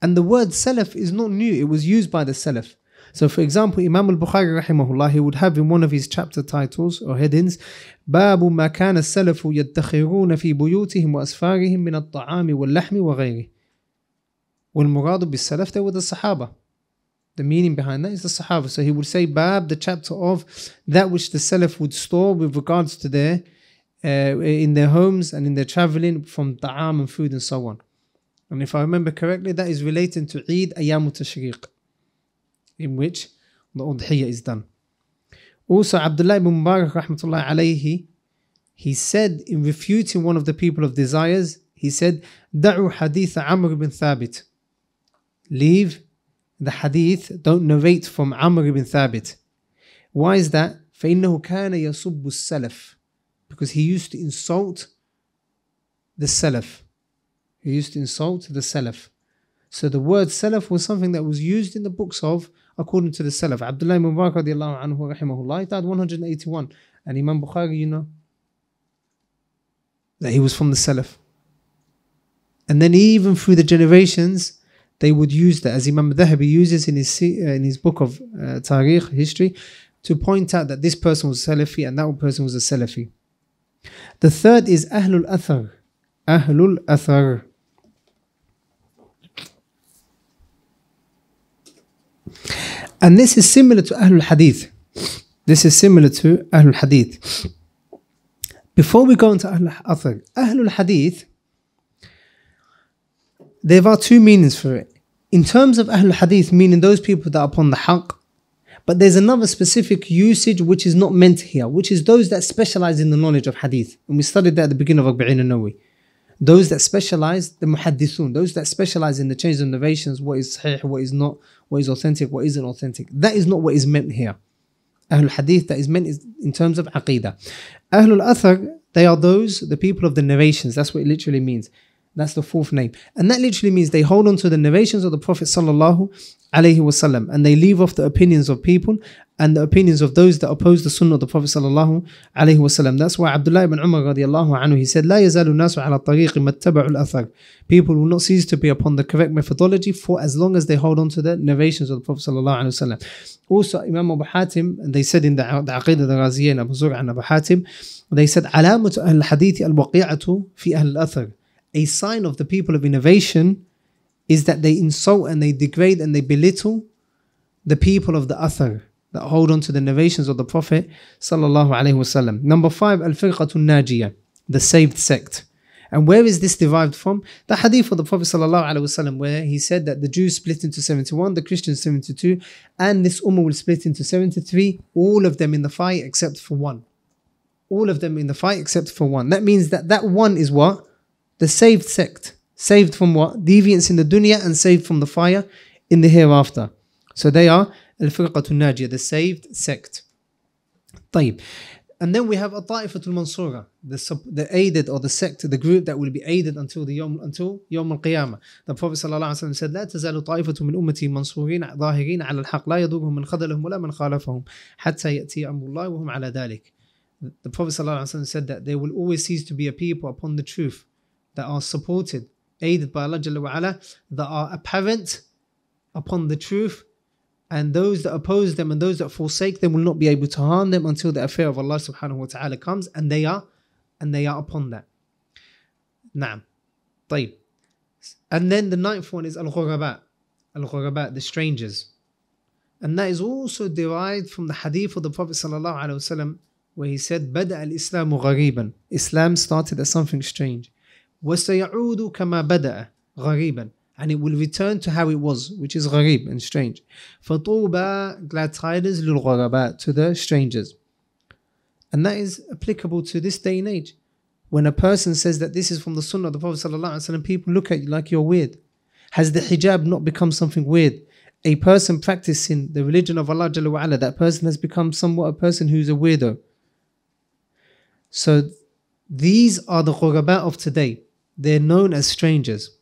And the word Salaf is not new, it was used by the Salaf. So, for example, Imam al Bukhari, rahimahullah, he would have in one of his chapter titles or headings, باب ما كان السلف يدخرون في بيوتهم وأسفارهم من الطعام واللحم وغيره. والمراد بالسلف they were the Sahaba. The meaning behind that is the Sahaba. So he would say Bab, the chapter of that which the Salaf would store with regards to their uh, in their homes and in their traveling from ta'am and food and so on. And if I remember correctly, that is relating to Eid Ayyam Tashriq, in which the Udhiyah is done. Also, Abdullah ibn Mubarak rahmatullah alayhi, he said in refuting one of the people of desires, he said, دعوا حديث Amr ibn Thabit. Leave the hadith, don't narrate from Amr ibn Thabit. Why is that? فإنه كان يصب السلف because he used to insult the Salaf. He used to insult the Salaf. So the word Salaf was something that was used in the books of, according to the Salaf. Abdullah ibn Mubarak radiallahu anhu rahimahullah, he died 181. And Imam Bukhari, you know, that he was from the Salaf. And then even through the generations, they would use that, as Imam Dhahabi uses in his, in his book of uh, Tarikh, history, to point out that this person was Salafi and that person was a Salafi. The third is Ahlul Athar. Ahlul Athar. And this is similar to Ahlul Hadith. This is similar to Ahlul Hadith. Before we go into Ahlul Athar, uh, Ahlul Hadith, there are two meanings for it. In terms of Ahlul Hadith, meaning those people that are upon the haqq, but there's another specific usage which is not meant here, which is those that specialize in the knowledge of hadith. And we studied that at the beginning of Arba'in al-Nawawi. Those that specialize, the muhaddithun, those that specialize in the change of innovations, what is sahih, what is not, what is authentic, what isn't authentic. That is not what is meant here. Ahlul Hadith that is meant is in terms of Aqidah. Ahlul Athar, they are those, the people of the narrations. That's what it literally means. That's the fourth name. And that literally means they hold on to the narrations of the Prophet sallallahu alaihi wasallam and they leave off the opinions of people and the opinions of those that oppose the sunnah of the Prophet sallallahu alaihi wasallam. That's why Abdullah ibn Umar radiallahu anhu he said, لا يزال الناس على tariqi mattaba'u. People will not cease to be upon the correct methodology for as long as they hold on to the narrations of the Prophet sallallahu alaihi wasallam. Also, Imam Abu Hatim, and they said in the, the Aqidah the Raziyayn, Abu Zur'a and Abu Hatim, they said, علامة الحديث البقعة al-waqi'atu. A sign of the people of innovation is that they insult and they degrade and they belittle the people of the athar that hold on to the narrations of the Prophet sallallahu alaihi wasallam. Number five, al-firqatun najiyah, the saved sect. And where is this derived from? The hadith of the Prophet sallallahu alaihi wasallam, where he said that the Jews split into 71, the Christians 72, and this ummah will split into 73, all of them in the fight except for one. All of them in the fight except for one. That means that that one is what? the saved sect. Saved from what? Deviance in the dunya and saved from the fire in the hereafter. So they are al-firqatul najiyah, the saved sect. طيب. And then we have a ta'ifatul mansura, the, the aided or the sect, the group that will be aided until the yom, until yom al-qiyamah. The Prophet ﷺ said, لا تزال طائفة من أمتي منصورين ظاهرين على الحق لا يضرهم من خذلهم ولا من خالفهم حتى يأتي أمر الله وهم على ذلك. The Prophet ﷺ said that there will always cease to be a people upon the truth that are supported, aided by Allah Jalla wa'ala, that are apparent upon the truth, and those that oppose them and those that forsake them will not be able to harm them until the affair of Allah subhanahu wa ta'ala comes, and they are and they are upon that. Naam. طيب. And then the ninth one is Al-Ghurabat. Al-Ghurabat, the strangers. And that is also derived from the hadith of the Prophet sallallahu alaihi wasallam where he said, "Bada al-Islam ghariban." Islam started as something strange. وَسَيَعُودُ كَمَا بَدَأَ غَرِيبًا and it will return to how it was, which is gharib and strange. فَطُوبَى glad tidings لِلْغَرَبَاء to the strangers. And that is applicable to this day and age. When a person says that this is from the sunnah of the Prophet ﷺ, people look at you like you're weird. Has the hijab not become something weird? A person practicing the religion of Allah, that person has become somewhat a person who's a weirdo. So these are the ghuraba of today they're known as strangers.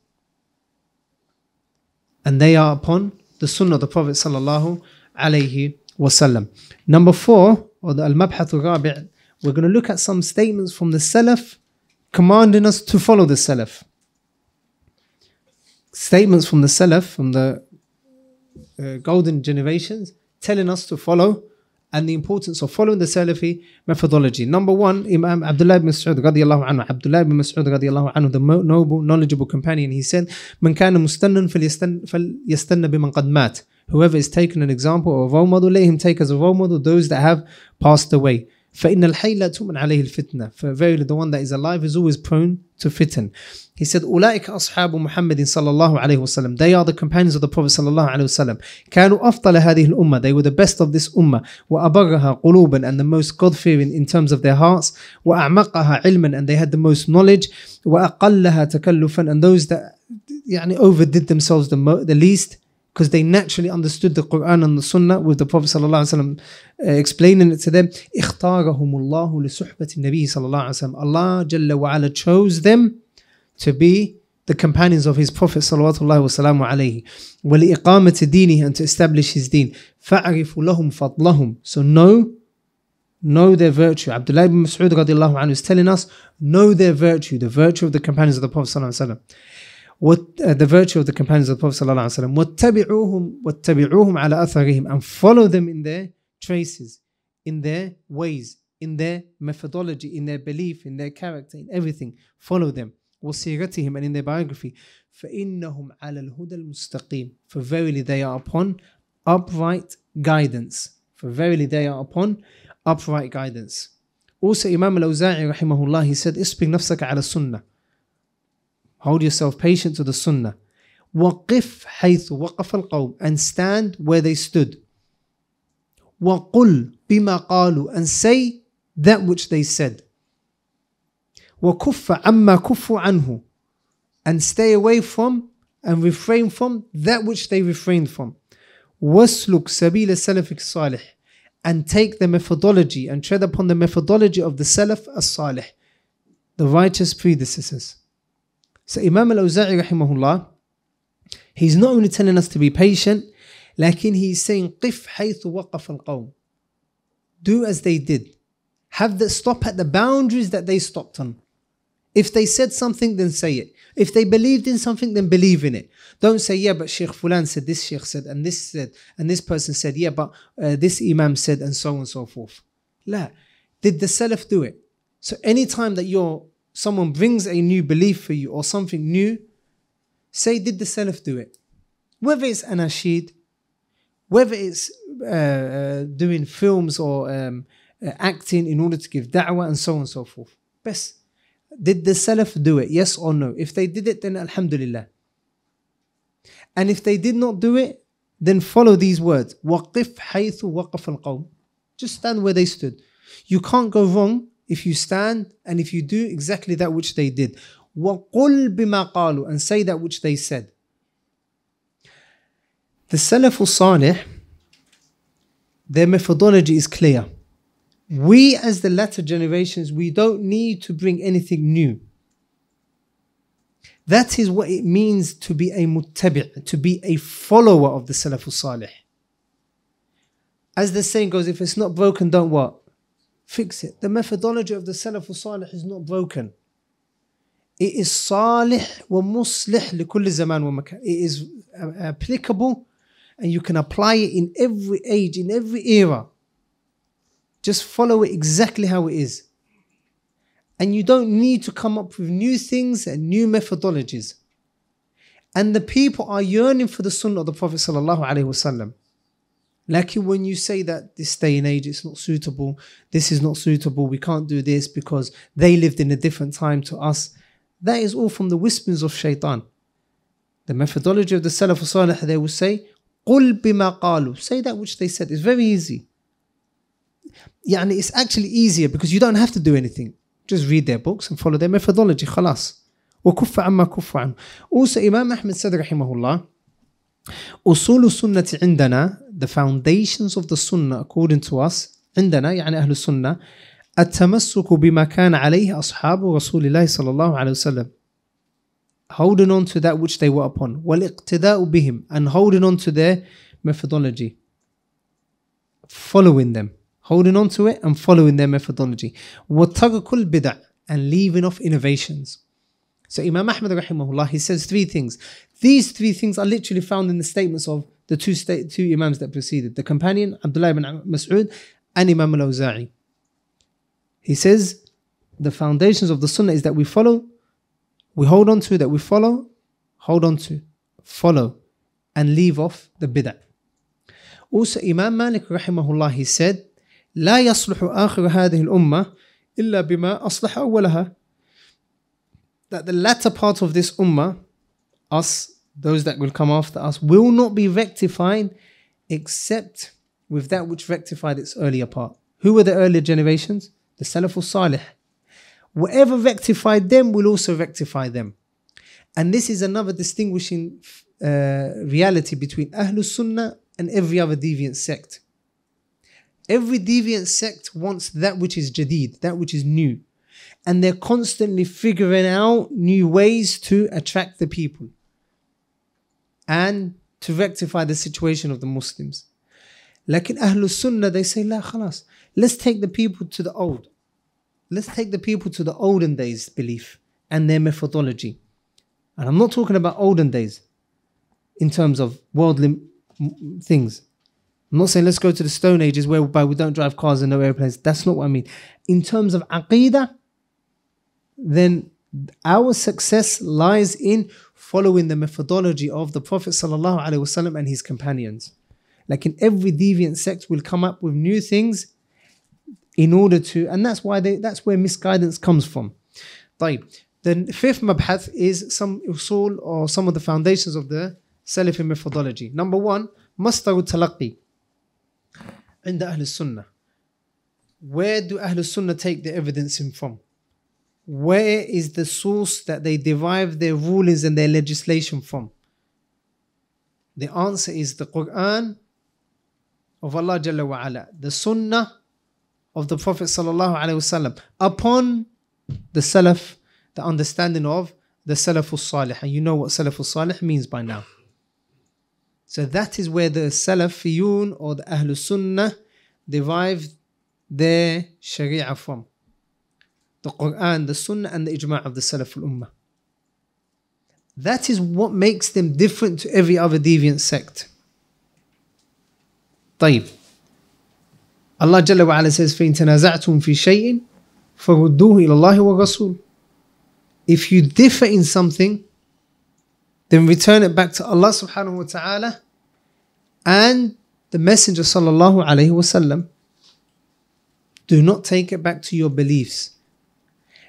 And they are upon the sunnah of the Prophet sallallahu alaihi wasallam. Number four, or the al-mabhath al-rabi' we're going to look at some statements from the Salaf commanding us to follow the Salaf. Statements from the Salaf, from the uh, golden generations, telling us to follow and the importance of following the Salafi methodology. Number one, Imam Abdullah ibn Mas'ud radiallahu anhu, Abdullah ibn Mas'ud radiallahu anhu, the noble, knowledgeable companion, he said, من كان مستنا فليستن بمن قد مات. Whoever is taken an example or a role model, let him take as a role model those that have passed away. فإن الحي لا تؤمن عليه الفتنة. For verily the one that is alive is always prone to fitan. He said, أولئك أصحاب محمد صلى الله عليه وسلم. They are the companions of the Prophet صلى الله عليه وسلم. كانوا أفضل هذه الأمة. They were the best of this ummah. وأبرها قلوبا and the most God-fearing in terms of their hearts. وأعمقها علما and they had the most knowledge. وأقلها تكلفا and those that يعني overdid themselves the, the least because they naturally understood the Quran and the Sunnah with the Prophet ﷺ, uh, explaining it to them. اختارهم الله لصحبة النبي صلى الله عليه وسلم. Allah Jalla wa ala chose them to be the companions of his Prophet صلوات الله وسلامه عليه ولإقامة دينه and to establish his deen. فأعرف لهم فضلهم. So know know their virtue. Abdullah ibn Mas'ud radiallahu anhu is telling us, know their virtue, the virtue of the companions of the Prophet sallallahu alaihi wasallam. what uh, the virtue of the companions of the Prophet sallallahu alaihi wasallam واتبعوهم واتبعوهم على أثرهم and follow them in their traces in their ways in their methodology in their belief in their character in everything follow them وسيرتهم and in their biography فإنهم على الهدى المستقيم for verily they are upon upright guidance for verily they are upon upright guidance also Imam al-Awza'i rahimahullah he said اصبر نفسك على السنة hold yourself patient to the sunnah وقف حيث وقف القوم and stand where they stood وقل بما قالوا and say that which they said وكف عما كفوا عنه and stay away from and refrain from that which they refrained from واسلك سبيل سلفك الصالح and take the methodology and tread upon the methodology of the Salaf as-Salih the righteous predecessors so Imam al-Awza'i rahimahullah he's not only telling us to be patient لكن he's saying قف حيث وقف القوم do as they did have the stop at the boundaries that they stopped on if they said something, then say it. If they believed in something, then believe in it. Don't say, yeah, but Sheikh Fulan said, this Sheikh said, and this said, and this person said, yeah, but uh, this Imam said, and so on and so forth. La. Did the Salaf do it? So anytime that you're, someone brings a new belief for you or something new, say, did the Salaf do it? Whether it's anashid, whether it's uh, uh, doing films or um, uh, acting in order to give da'wah and so on and so forth. Best did the Salaf do it? Yes or no? If they did it, then Alhamdulillah. And if they did not do it, then follow these words. وَقِفْ حَيْثُ وَقَفَ الْقَوْمِ Just stand where they stood. You can't go wrong if you stand and if you do exactly that which they did. وَقُلْ بِمَا قَالُوا And say that which they said. The Salaf al-Salih, their methodology is clear we as the latter generations we don't need to bring anything new that is what it means to be a muttabi' to be a follower of the salafus salih as the saying goes if it's not broken don't what Fix it the methodology of the salafus salih is not broken it is salih wa muslih likulli zaman wa makan it is uh, applicable and you can apply it in every age in every era just follow it exactly how it is. And you don't need to come up with new things and new methodologies. And the people are yearning for the sunnah of the Prophet sallallahu alaihi wasallam. Like when you say that this day and age it's not suitable, this is not suitable, we can't do this because they lived in a different time to us. That is all from the whisperings of shaitan. The methodology of the Salaf Salih, they will say, قُل بِمَا قَالُوا Say that which they said. It's very easy. يعني it's actually easier because you don't have to do anything. Just read their books and follow their methodology. خلاص. وكف عما كف عنه. Also Imam Ahmed said رحمه الله أصول السنة عندنا the foundations of the sunnah according to us عندنا يعني أهل السنة التمسك بما كان عليه أصحاب رسول الله صلى الله عليه وسلم holding on to that which they were upon والاقتداء بهم and holding on to their methodology following them holding on to it and following their methodology. وَتَرْكُ الْبِدَعْ and leaving off innovations. So Imam Ahmad rahimahullah, he says three things. These three things are literally found in the statements of the two, sta- two Imams that preceded, the companion Abdullah ibn Mas'ud and Imam al-Awza'i. He says, the foundations of the sunnah is that we follow, we hold on to, that we follow, hold on to, follow, and leave off the bid'ah. Also, Imam Malik rahimahullah, he said, لا يصلح آخر هذه الأمة إلا بما أصلح أولها that the latter part of this ummah us those that will come after us will not be rectified except with that which rectified its earlier part. Who were the earlier generations? The Salafus Salih whatever rectified them will also rectify them. And this is another distinguishing uh, reality between Ahlus Sunnah and every other deviant sect. Every deviant sect wants that which is jadid, that which is new. And they're constantly figuring out new ways to attract the people and to rectify the situation of the Muslims. Like in Ahlul Sunnah, they say, La khalas, let's take the people to the old. Let's take the people to the olden days belief and their methodology. And I'm not talking about olden days in terms of worldly things. I'm not saying let's go to the Stone Ages whereby we don't drive cars and no airplanes. That's not what I mean. In terms of aqidah, then our success lies in following the methodology of the Prophet sallallahu alaihi wasallam and his companions. Like in every deviant sect will come up with new things in order to, and that's why they, that's where misguidance comes from. طيب. The fifth mabhath is some usul or some of the foundations of the Salafi methodology. Number one, مصدر التلقي عند أهل السنة. Where do أهل السنة take the evidence in from? Where is the source that they derive their rulings and their legislation from? The answer is the Quran of Allah Jalla wa ala, the Sunnah of the Prophet Sallallahu Alaihi Wasallam upon the Salaf, the understanding of the Salafus Salih. And you know what Salafus Salih means by now. So that is where the Salafiyun or the Ahlul Sunnah derive their Sharia from The Quran, the Sunnah, and the Ijma' of the Salaf al Ummah. That is what makes them different to every other deviant sect. طيب Allah Jalla wa ala says فإن تنازعتم في شيء فردوه إلى الله والرسول If you differ in something then return it back to Allah subhanahu wa ta'ala and the Messenger sallallahu alayhi wasallam. Do not take it back to your beliefs.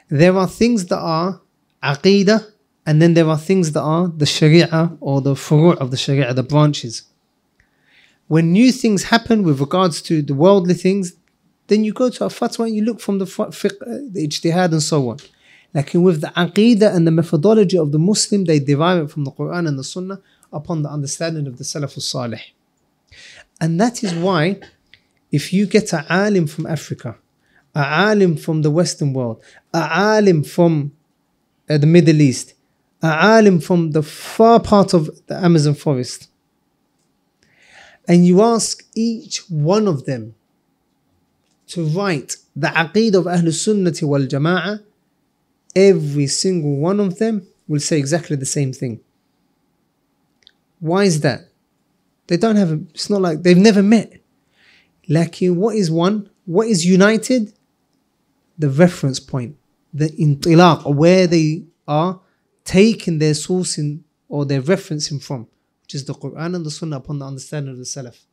There are things that are aqidah and then there are things that are the sharia or the furu' of the sharia, the branches. When new things happen with regards to the worldly things, then you go to a fatwa and you look from the fiqh, the ijtihad and so on. Like with the aqidah and the methodology of the Muslim, they derive it from the Quran and the Sunnah upon the understanding of the Salafus Salih. And that is why, if you get a alim from Africa, a alim from the Western world, a alim from uh, the Middle East, a alim from the far part of the Amazon forest, and you ask each one of them to write the Aqeedah of Ahlul Sunnah wal Jama'ah, every single one of them will say exactly the same thing. Why is that? They don't have, a, it's not like they've never met. Like, what is one? What is united? The reference point, the intilaq, where they are taking their sourcing or their referencing from, which is the Quran and the Sunnah upon the understanding of the Salaf.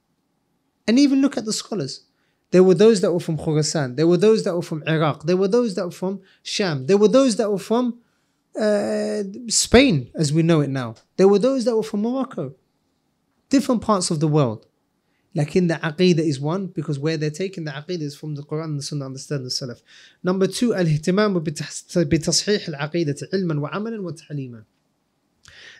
And even look at the scholars. There were those that were from Khorasan. There were those that were from Iraq. There were those that were from Sham. There were those that were from uh, Spain, as we know it now. There were those that were from Morocco. Different parts of the world. Like in the Aqidah is one, because where they're taking the Aqidah is from the Quran and the Sunnah, understand the Salaf. Number two, al-ihtimam بتصحيح العقيدة علما وعملا وتعليما.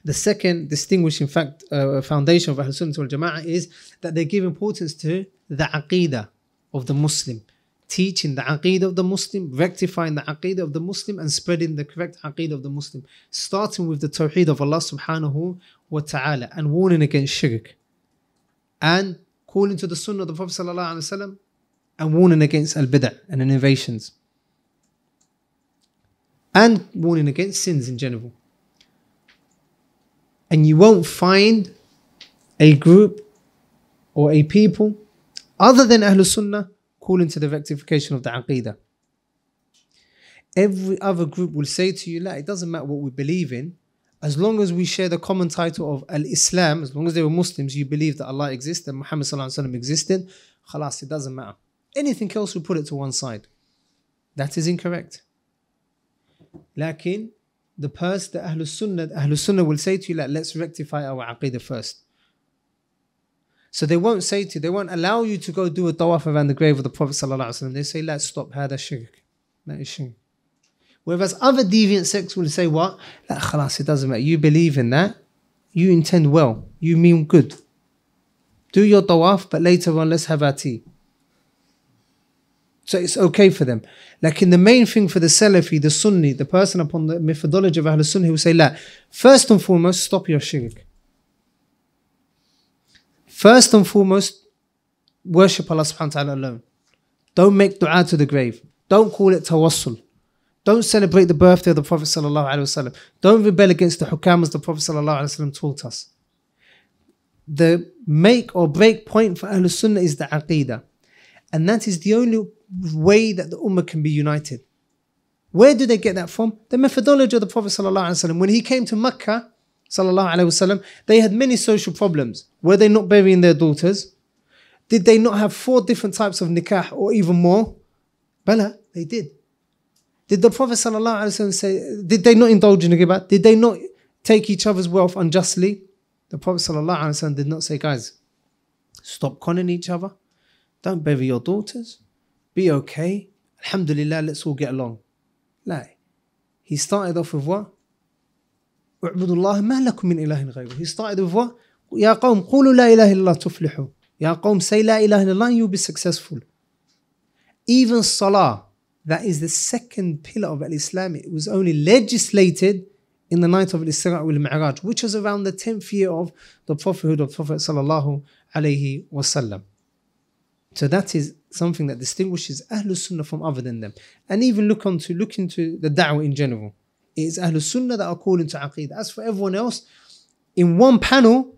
The second distinguishing fact, uh, foundation of Ahl Sunnah wal Jama'ah is that they give importance to the Aqidah of the Muslim, teaching the Aqeedah of the Muslim, rectifying the Aqeedah of the Muslim, and spreading the correct Aqeedah of the Muslim, starting with the Tawheed of Allah subhanahu wa ta'ala and warning against shirk, and calling to the Sunnah of the Prophet wasallam, and warning against al bid'ah and innovations, and warning against sins in general. And you won't find a group or a people other than Ahlul Sunnah calling to the rectification of the Aqidah. Every other group will say to you, like, it doesn't matter what we believe in, as long as we share the common title of Al Islam, as long as they were Muslims, you believe that Allah exists and Muhammad existed, khalas, it doesn't matter. Anything else, we put it to one side. That is incorrect. Lakin, the person, the Ahlul Sunnah, Ahlul Sunnah will say to you, like, let's rectify our Aqidah first. So they won't say to you, they won't allow you to go do a tawaf around the grave of the Prophet. They say, let's stop, hada shirk. That is shirk. Whereas other deviant sects will say, what? Like, khalas, it doesn't matter. You believe in that. You intend well. You mean good. Do your tawaf, but later on, let's have our tea. So it's okay for them. Like in the main thing for the Salafi, the Sunni, the person upon the methodology of Ahl Sunnah, he will say, La, first and foremost, stop your shirk. First and foremost, worship Allah subhanahu wa ta'ala alone. Don't make dua to the grave. Don't call it tawassul. Don't celebrate the birthday of the Prophet sallallahu alaihi wasallam. Don't rebel against the hukam as the Prophet sallallahu alaihi wasallam taught us. The make or break point for Ahlul Sunnah is the Aqidah. And that is the only way that the Ummah can be united. Where do they get that from? The methodology of the Prophet ﷺ. When he came to Mecca, وسلم, they had many social problems. Were they not burying their daughters? Did they not have four different types of nikah or even more? Bala, they did. Did the Prophet ﷺ say, did they not indulge in ghibah? Did they not take each other's wealth unjustly? The Prophet ﷺ did not say, guys, stop conning each other. Don't bury your daughters. Be okay. Alhamdulillah, let's all get along. لا. He started off with what? اعبدوا الله ما لكم من إله غيره. He started with what? يا قوم قولوا لا إله إلا الله تفلحوا. يا قوم say لا إله إلا الله and you'll be successful. Even Salah, that is the second pillar of Islam, it was only legislated in the night of Al-Isra wal Mi'raj, which was around the 10th year of the prophethood of Prophet sallallahu alaihi wasallam. So that is something that distinguishes Ahlul Sunnah from other than them. And even look onto look into the da'wah in general. It is Ahlul Sunnah that are calling to Aqeedah. As for everyone else, in one panel,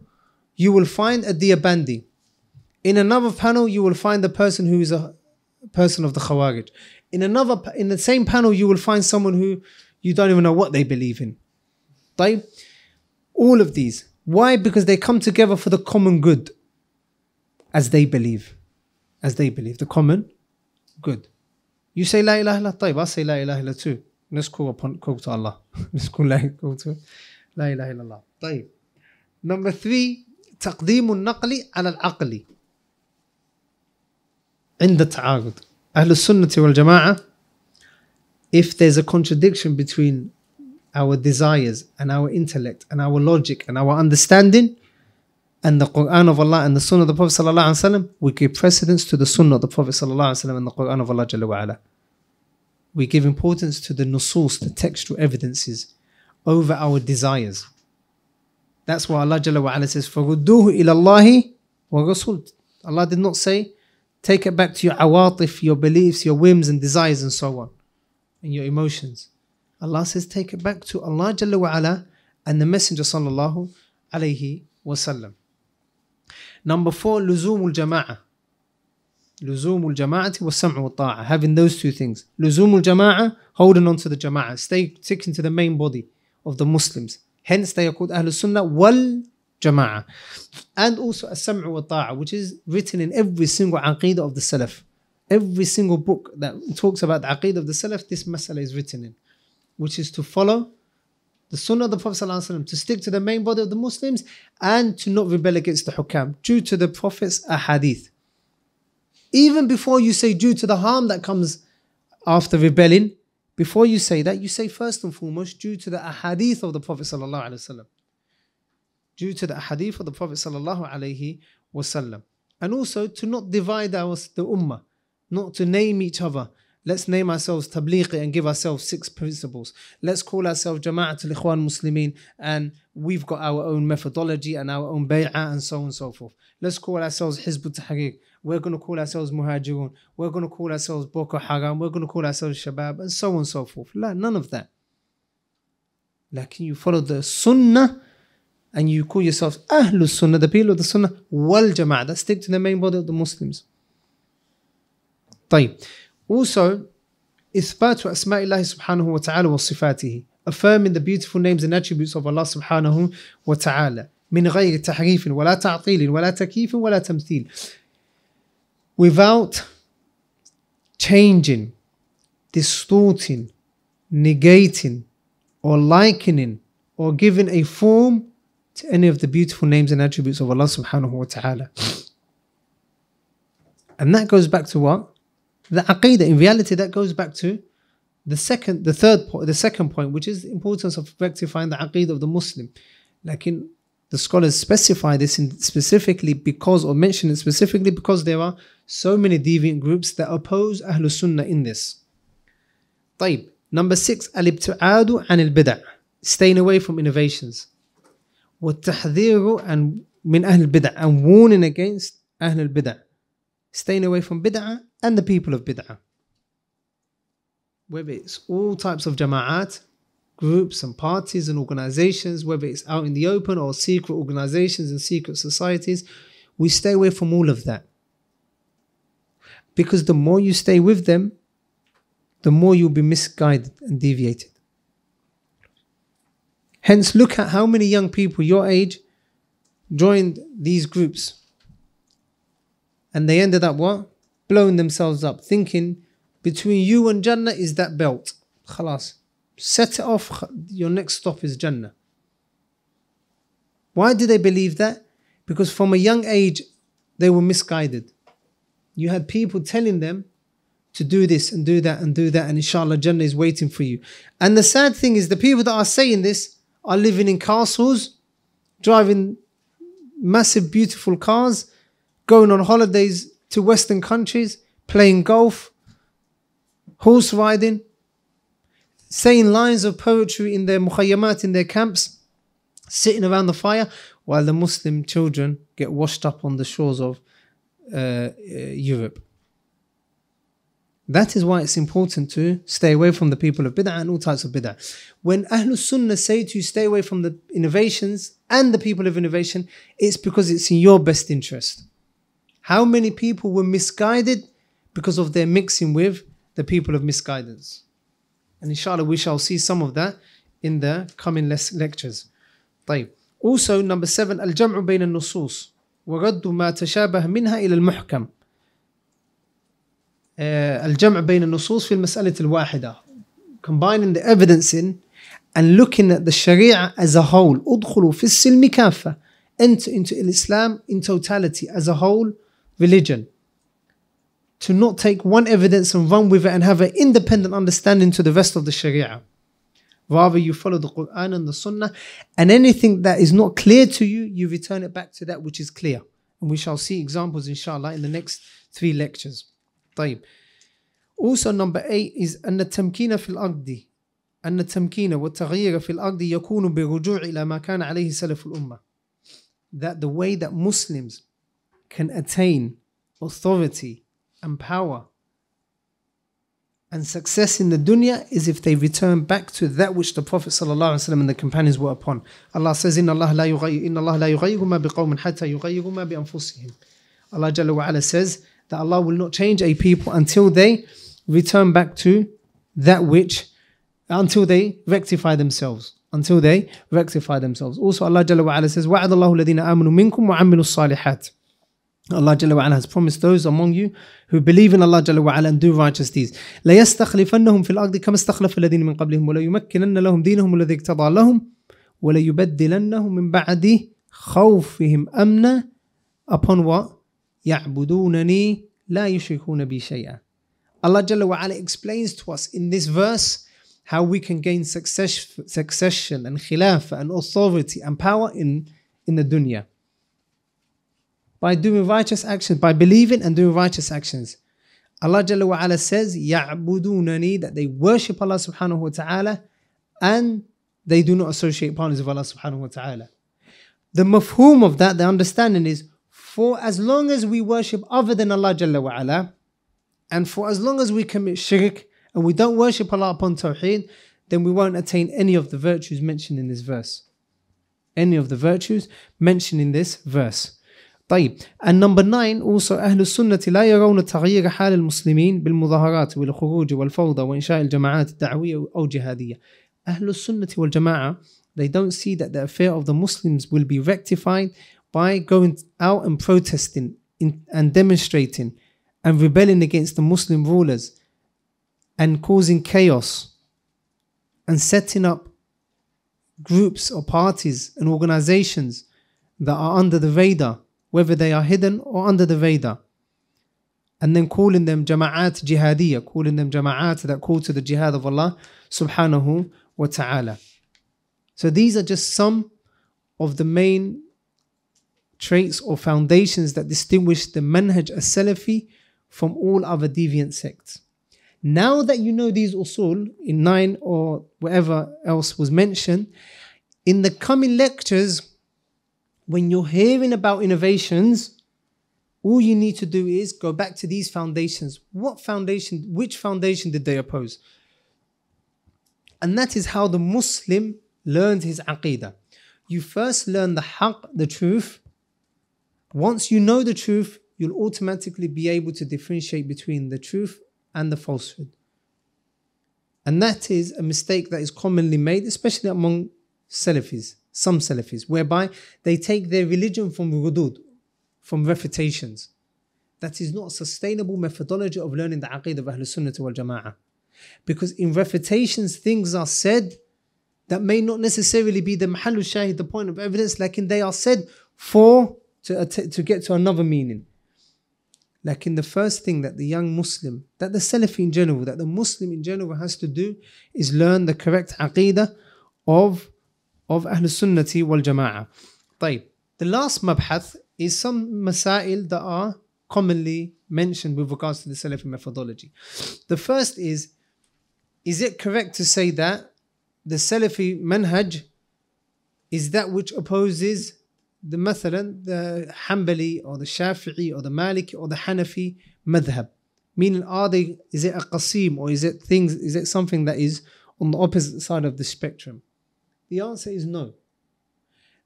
you will find a Deobandi. In another panel, you will find the person who is a person of the Khawarij. In another, in the same panel, you will find someone who you don't even know what they believe in. They, all of these. Why? Because they come together for the common good, as they believe, as they believe the common good. You say La ilaha illa طيب, I say La ilaha illa too. Let's call upon call to Allah. Let's call, La ilaha illallah. طيب. Number three, تقديم النقل على العقل عند التعارض التعارض. أهل السنة والجماعة if there's a contradiction between our desires and our intellect and our logic and our understanding, and the Quran of Allah and the Sunnah of the Prophet sallallahu we give precedence to the Sunnah of the Prophet sallallahu and the Quran of Allah Jalla wa'ala. We give importance to the nusus, the textual evidences, over our desires. That's why Allah Jalla wa'ala says, فَرُدُّوهُ إِلَى اللَّهِ وَرَسُولِ Allah did not say, take it back to your awatif, your beliefs, your whims and desires and so on, and your emotions. Allah says, take it back to Allah Jalla wa'ala and the Messenger sallallahu alayhi wasallam. Number four, لزوم الجماعة. لزوم الجماعة والسمع والطاعة. Having those two things. لزوم الجماعة, holding on to the jama'ah. Stay sticking to the main body of the Muslims. Hence they are called أهل السنة jama'ah. And also as-sam'u wa ta'a, which is written in every single aqidah of the Salaf. Every single book that talks about the aqidah of the Salaf, this masala is written in, which is to follow the sunnah of the Prophet to stick to the main body of the Muslims and to not rebel against the hukam due to the Prophet's ahadith. Even before you say due to the harm that comes after rebelling, before you say that, you say first and foremost due to the ahadith of the Prophet sallallahu alaihi wasallam. Due to the hadith of the Prophet sallallahu alaihi wasallam. And also to not divide our, the ummah, not to name each other Let's name ourselves Tablighi and give ourselves six principles. Let's call ourselves Jama'at al Ikhwan Muslimin and we've got our own methodology and our own bay'ah and so on and so forth. Let's call ourselves Hizb Tahrir. We're going to call ourselves Muhajirun. We're going to call ourselves Boko Haram. We're going to call ourselves Shabab and so on and so forth. None of that. Like you follow the Sunnah and you call yourselves Ahlul Sunnah, the people of the Sunnah, wal Jama'ah, that stick to the main body of the Muslims. طيب also, إثبات أسماء الله سبحانه وتعالى وصفاته affirming the beautiful names and attributes of Allah سبحانه وتعالى من غير تحريف ولا تعطيل ولا تكييف ولا تمثيل without changing distorting negating or likening or giving a form to any of the beautiful names and attributes of Allah subhanahu wa ta'ala. And that goes back to what? the aqidah, in reality, that goes back to the second, the third point, the second point, which is the importance of rectifying the aqidah of the Muslim. Like in the scholars specify this in specifically because, or mention it specifically because there are so many deviant groups that oppose Ahlul Sunnah in this. طيب. Number six, al-ibtu'adu an al-bid'ah. Staying away from innovations. والتحذير and min ahl bid'ah and warning against ahl bid'ah. Staying away from bid'ah and the people of bid'ah. whether it's all types of jama'at, groups and parties and organizations, whether it's out in the open or secret organizations and secret societies, we stay away from all of that. Because the more you stay with them, the more you'll be misguided and deviated. Hence, look at how many young people your age joined these groups. And they ended up what? Blowing themselves up, thinking between you and Jannah is that belt. Khalas. Set it off, your next stop is Jannah. Why did they believe that? Because from a young age, they were misguided. You had people telling them to do this and do that and do that, and inshallah, Jannah is waiting for you. And the sad thing is, the people that are saying this are living in castles, driving massive, beautiful cars, going on holidays to Western countries, playing golf, horse riding, saying lines of poetry in their mukhayyamat, in their camps, sitting around the fire, while the Muslim children get washed up on the shores of uh, uh, Europe. That is why it's important to stay away from the people of bid'ah and all types of bid'ah. When Ahlul Sunnah say to you stay away from the innovations and the people of innovation, it's because it's in your best interest. How many people were misguided because of their mixing with the people of misguidance? And inshallah, we shall see some of that in the coming lectures. طيب. Also, number seven, الجمع بين النصوص ورد ما تشابه منها إلى المحكم. الجمع بين النصوص في المسألة الواحدة. Combining the evidence in and looking at the Sharia as a whole. ادخلوا في السلم كافة. Enter into Islam in totality as a whole religion to not take one evidence and run with it and have an independent understanding to the rest of the Sharia. Rather, you follow the Quran and the Sunnah, and anything that is not clear to you, you return it back to that which is clear. And we shall see examples, inshallah, in the next three lectures. طيب. Also, number eight is أن التمكين في الأرض أن التمكين والتغيير في الأرض يكون بالرجوع إلى ما كان عليه سلف الأمة. That the way that Muslims can attain authority and power and success in the dunya is if they return back to that which the Prophet ﷺ and the companions were upon. Allah says, إن الله لا يغير ما بقوم حتى يغيروا ما بأنفسهم. Allah Jalla wa ala says that Allah will not change a people until they return back to that which, until they rectify themselves. Until they rectify themselves. Also Allah Jalla wa ala says, وعد الله الذين آمنوا منكم وعملوا الصالحات. Allah Jalla wa ala has promised those among you who believe in Allah Jalla wa ala and do righteous deeds. ليستخلفنهم في الأرض كما استخلف الذين من قبلهم وليمكنن لهم دينهم الذي اقتضى لهم وليبدلنهم من بعد خوفهم أمنا upon what? يعبدونني لا يشركون بي شيئا. Allah Jalla wa ala explains to us in this verse how we can gain success, succession and khilafah and authority and power in, in the dunya by doing righteous actions, by believing and doing righteous actions. Allah Jalla wa ala says, يَعْبُدُونَنِي that they worship Allah subhanahu wa ta'ala and they do not associate partners with Allah subhanahu wa ta'ala. The mafhum of that, the understanding is, for as long as we worship other than Allah Jalla wa ala, and for as long as we commit shirk and we don't worship Allah upon tawheed, then we won't attain any of the virtues mentioned in this verse. Any of the virtues mentioned in this verse. طيب and number nine also أهل السنة لا يرون تغيير حال المسلمين بالمظاهرات والخروج والفوضى وإنشاء الجماعات الدعوية أو جهادية أهل السنة والجماعة they don't see that the affair of the Muslims will be rectified by going out and protesting in, and demonstrating and rebelling against the Muslim rulers and causing chaos and setting up groups or parties and organizations that are under the radar whether they are hidden or under the radar. And then calling them jama'at jihadiyah, calling them jama'at that call to the jihad of Allah subhanahu wa ta'ala. So these are just some of the main traits or foundations that distinguish the manhaj as-salafi from all other deviant sects. Now that you know these usul in nine or whatever else was mentioned, in the coming lectures, when you're hearing about innovations, all you need to do is go back to these foundations. What foundation, which foundation did they oppose? And that is how the Muslim learned his aqidah. You first learn the haqq, the truth. Once you know the truth, you'll automatically be able to differentiate between the truth and the falsehood. And that is a mistake that is commonly made, especially among Salafis, some Salafis, whereby they take their religion from rudud, from refutations. That is not a sustainable methodology of learning the Aqidah of Ahlul Sunnah wal Jama'ah. Because in refutations, things are said that may not necessarily be the mahallu shahid, the point of evidence, like in they are said for to, to get to another meaning. Like in the first thing that the young Muslim, that the Salafi in general, that the Muslim in general has to do is learn the correct aqidah of, of Ahl Sunnati wal Jama'ah. The last mabhath is some masail that are commonly mentioned with regards to the Salafi methodology. The first is is it correct to say that the Salafi manhaj is that which opposes the مثلا the Hanbali or the Shafi'i or the Maliki or the Hanafi madhab? Meaning, are they? Is it a qasim or is it things? Is it something that is on the opposite side of the spectrum? The answer is no.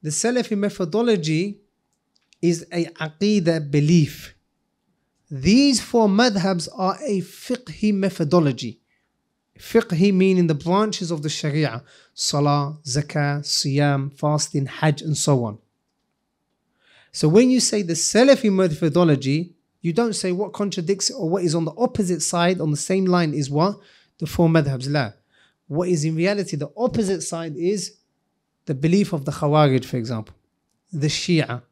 The Salafi methodology is a aqidah belief. These four madhabs are a fiqhi methodology. Fiqhi meaning the branches of the Sharia, Salah, Zakah, Siyam, fasting, Hajj, and so on. So when you say the Salafi methodology, you don't say what contradicts or what is on the opposite side on the same line is what? The four madhabs. La. What is in reality the opposite side is the belief of the Khawarij, for example, the Shia, uh,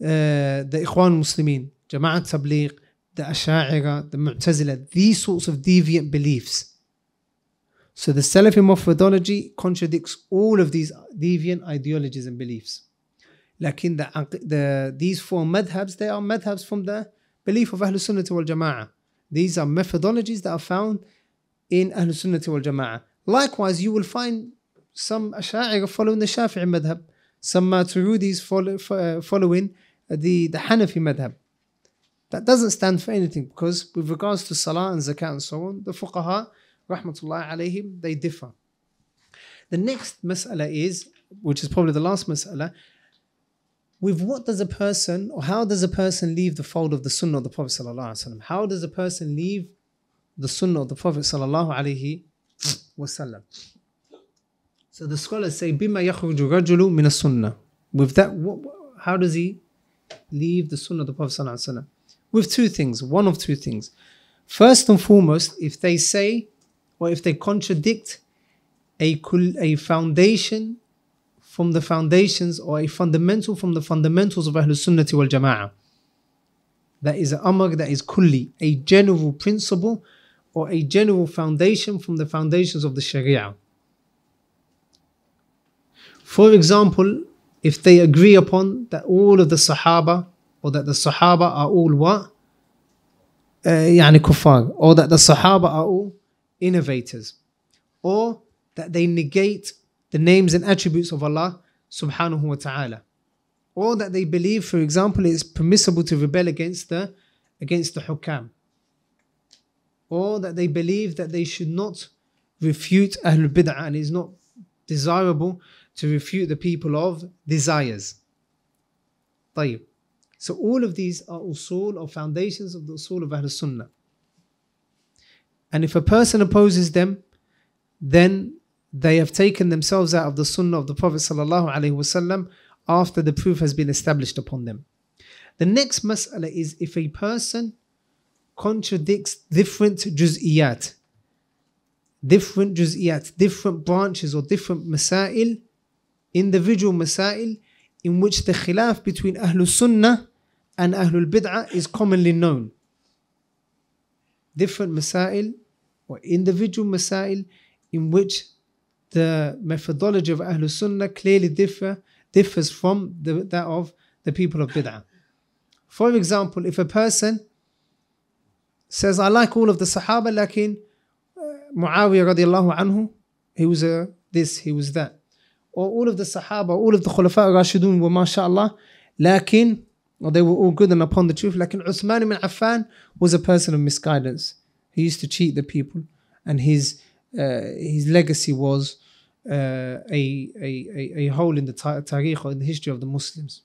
the Ikhwan Muslimin, Jama'at Tabligh, the Asha'ira, the Mu'tazila, these sorts of deviant beliefs. So the Salafi methodology contradicts all of these deviant ideologies and beliefs. لكن the, the, these four madhabs, they are madhabs from the belief of Ahlul Sunnah wal Jama'ah. These are methodologies that are found in Ahlul Sunnah wal Jama'ah. Likewise, you will find some Asha'ira following the Shafi'i madhab, some Maturidis follow, uh, following the, the Hanafi madhab. That doesn't stand for anything because with regards to Salah and Zakat and so on, the Fuqaha, rahmatullah alayhim, they differ. The next mas'ala is, which is probably the last mas'ala, with what does a person or how does a person leave the fold of the sunnah of the Prophet sallallahu How does a person leave the sunnah of the Prophet sallallahu alaihi wasallam? So the scholars say, "Bima yakhruju rajulu min sunnah." With that, what, how does he leave the sunnah of the Prophet sallallahu With two things, one of two things. First and foremost, if they say or if they contradict a, a foundation from the foundations or a fundamental from the fundamentals of Ahlul Sunnati wal Jama'ah. That is an amr that is kulli, a general principle or a general foundation from the foundations of the Sharia. For example, if they agree upon that all of the Sahaba or that the Sahaba are all what? Uh, يعني kuffar, or that the Sahaba are all innovators, or that they negate the names and attributes of Allah subhanahu wa ta'ala. Or that they believe, for example, it's permissible to rebel against the against the hukam. Or that they believe that they should not refute Ahlul Bid'ah and it's not desirable to refute the people of desires. طيب. So all of these are usul or foundations of the usul of Ahlul Sunnah. And if a person opposes them, then they have taken themselves out of the sunnah of the Prophet ﷺ after the proof has been established upon them. The next mas'ala is if a person contradicts different juz'iyat, different juz'iyat, different branches or different masail, individual masail, in which the khilaf between Ahlul Sunnah and Ahlul Bid'ah is commonly known. Different masail or individual masail in which the methodology of Ahlul Sunnah clearly differ, differs from the, that of the people of Bid'ah. For example, if a person says, I like all of the Sahaba, lakin uh, Muawiyah radiallahu anhu, he was a this, he was that. Or all of the Sahaba, all of the Khulafa Rashidun were mashallah, lakin, or they were all good and upon the truth, lakin Uthman ibn Affan was a person of misguidance. He used to cheat the people and his uh, his legacy was uh, a, a, a, hole in the tariq or in the history of the Muslims.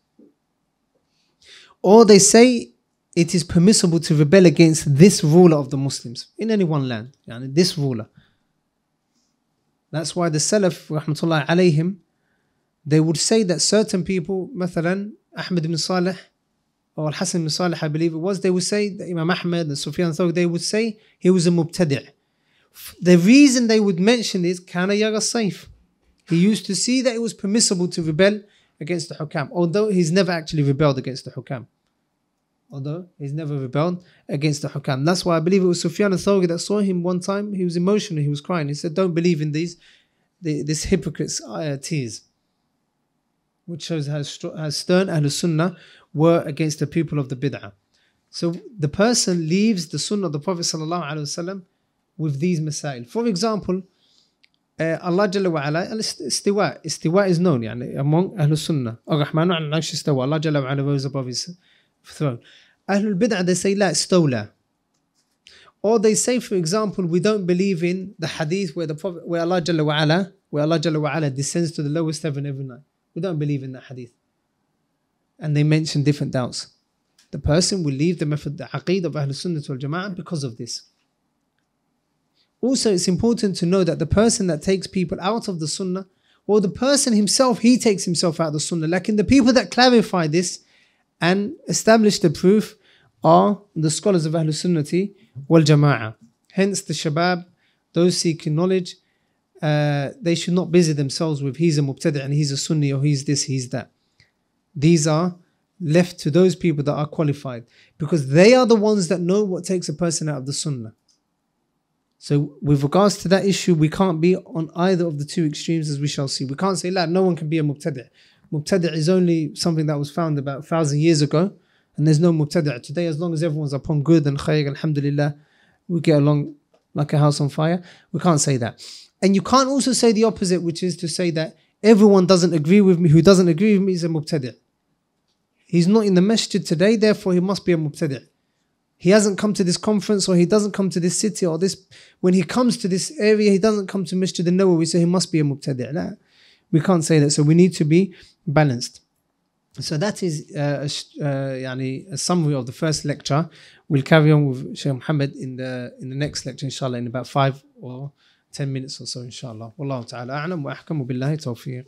Or they say it is permissible to rebel against this ruler of the Muslims in any one land, yani this ruler. That's why the Salaf, rahmatullah alayhim, they would say that certain people, مثلا Ahmed ibn Salih or Al Hassan ibn Salih, I believe it was, they would say, Imam Ahmed and Sufyan Thawri they would say he was a mubtadi'. The reason they would mention is Kana Yara Saif. He used to see that it was permissible to rebel against the Hukam, although he's never actually rebelled against the Hukam. Although he's never rebelled against the Hukam. That's why I believe it was Sufyan al-Thawri that saw him one time. He was emotional, he was crying. He said, Don't believe in these, the, this hypocrite's uh, tears. Which shows how, how stern Ahlul Sunnah were against the people of the Bid'ah. So the person leaves the Sunnah of the Prophet with these masail. For example, uh, Allah Jalla wa ala, istiwa, istiwa is known يعني, among Ahlul Sunnah. Ar-Rahmanu ala al istawa. Allah Jalla wa ala rose above his throne. Ahlul Bid'ah, they say, la, istawla. Or they say, for example, we don't believe in the hadith where the Prophet, where Allah Jalla wa ala, where Allah Jalla wa ala descends to the lowest heaven every night. We don't believe in that hadith. And they mention different doubts. The person will leave the method, the aqeed of Ahlul Sunnah wal Jama'ah because of this. Also, it's important to know that the person that takes people out of the Sunnah, or the person himself, he takes himself out of the Sunnah. Like in the people that clarify this and establish the proof are the scholars of Ahlul Sunnati wal Jama'ah. Hence, the Shabab, those seeking knowledge, uh, they should not busy themselves with he's a mubtadi' and he's a Sunni or he's this, he's that. These are left to those people that are qualified because they are the ones that know what takes a person out of the Sunnah. So, with regards to that issue, we can't be on either of the two extremes as we shall see. We can't say, La, no one can be a mubtadi'. Mubtadi' is only something that was found about a thousand years ago, and there's no mubtadi' today. As long as everyone's upon good and khayr, alhamdulillah, we get along like a house on fire. We can't say that. And you can't also say the opposite, which is to say that everyone doesn't agree with me, who doesn't agree with me is a mubtadi'. He's not in the masjid today, therefore he must be a mubtadi' he hasn't come to this conference or he doesn't come to this city or this. When he comes to this area, he doesn't come to Masjid al Nawawi, so he must be a mubtadi'. We can't say that. So we need to be balanced. So that is uh, a, uh, a summary of the first lecture. We'll carry on with Sheikh Muhammad in the in the next lecture, inshallah, in about five or ten minutes or so, inshallah. Wallahu ta'ala a'lam wa ahkamu billahi tawfiq.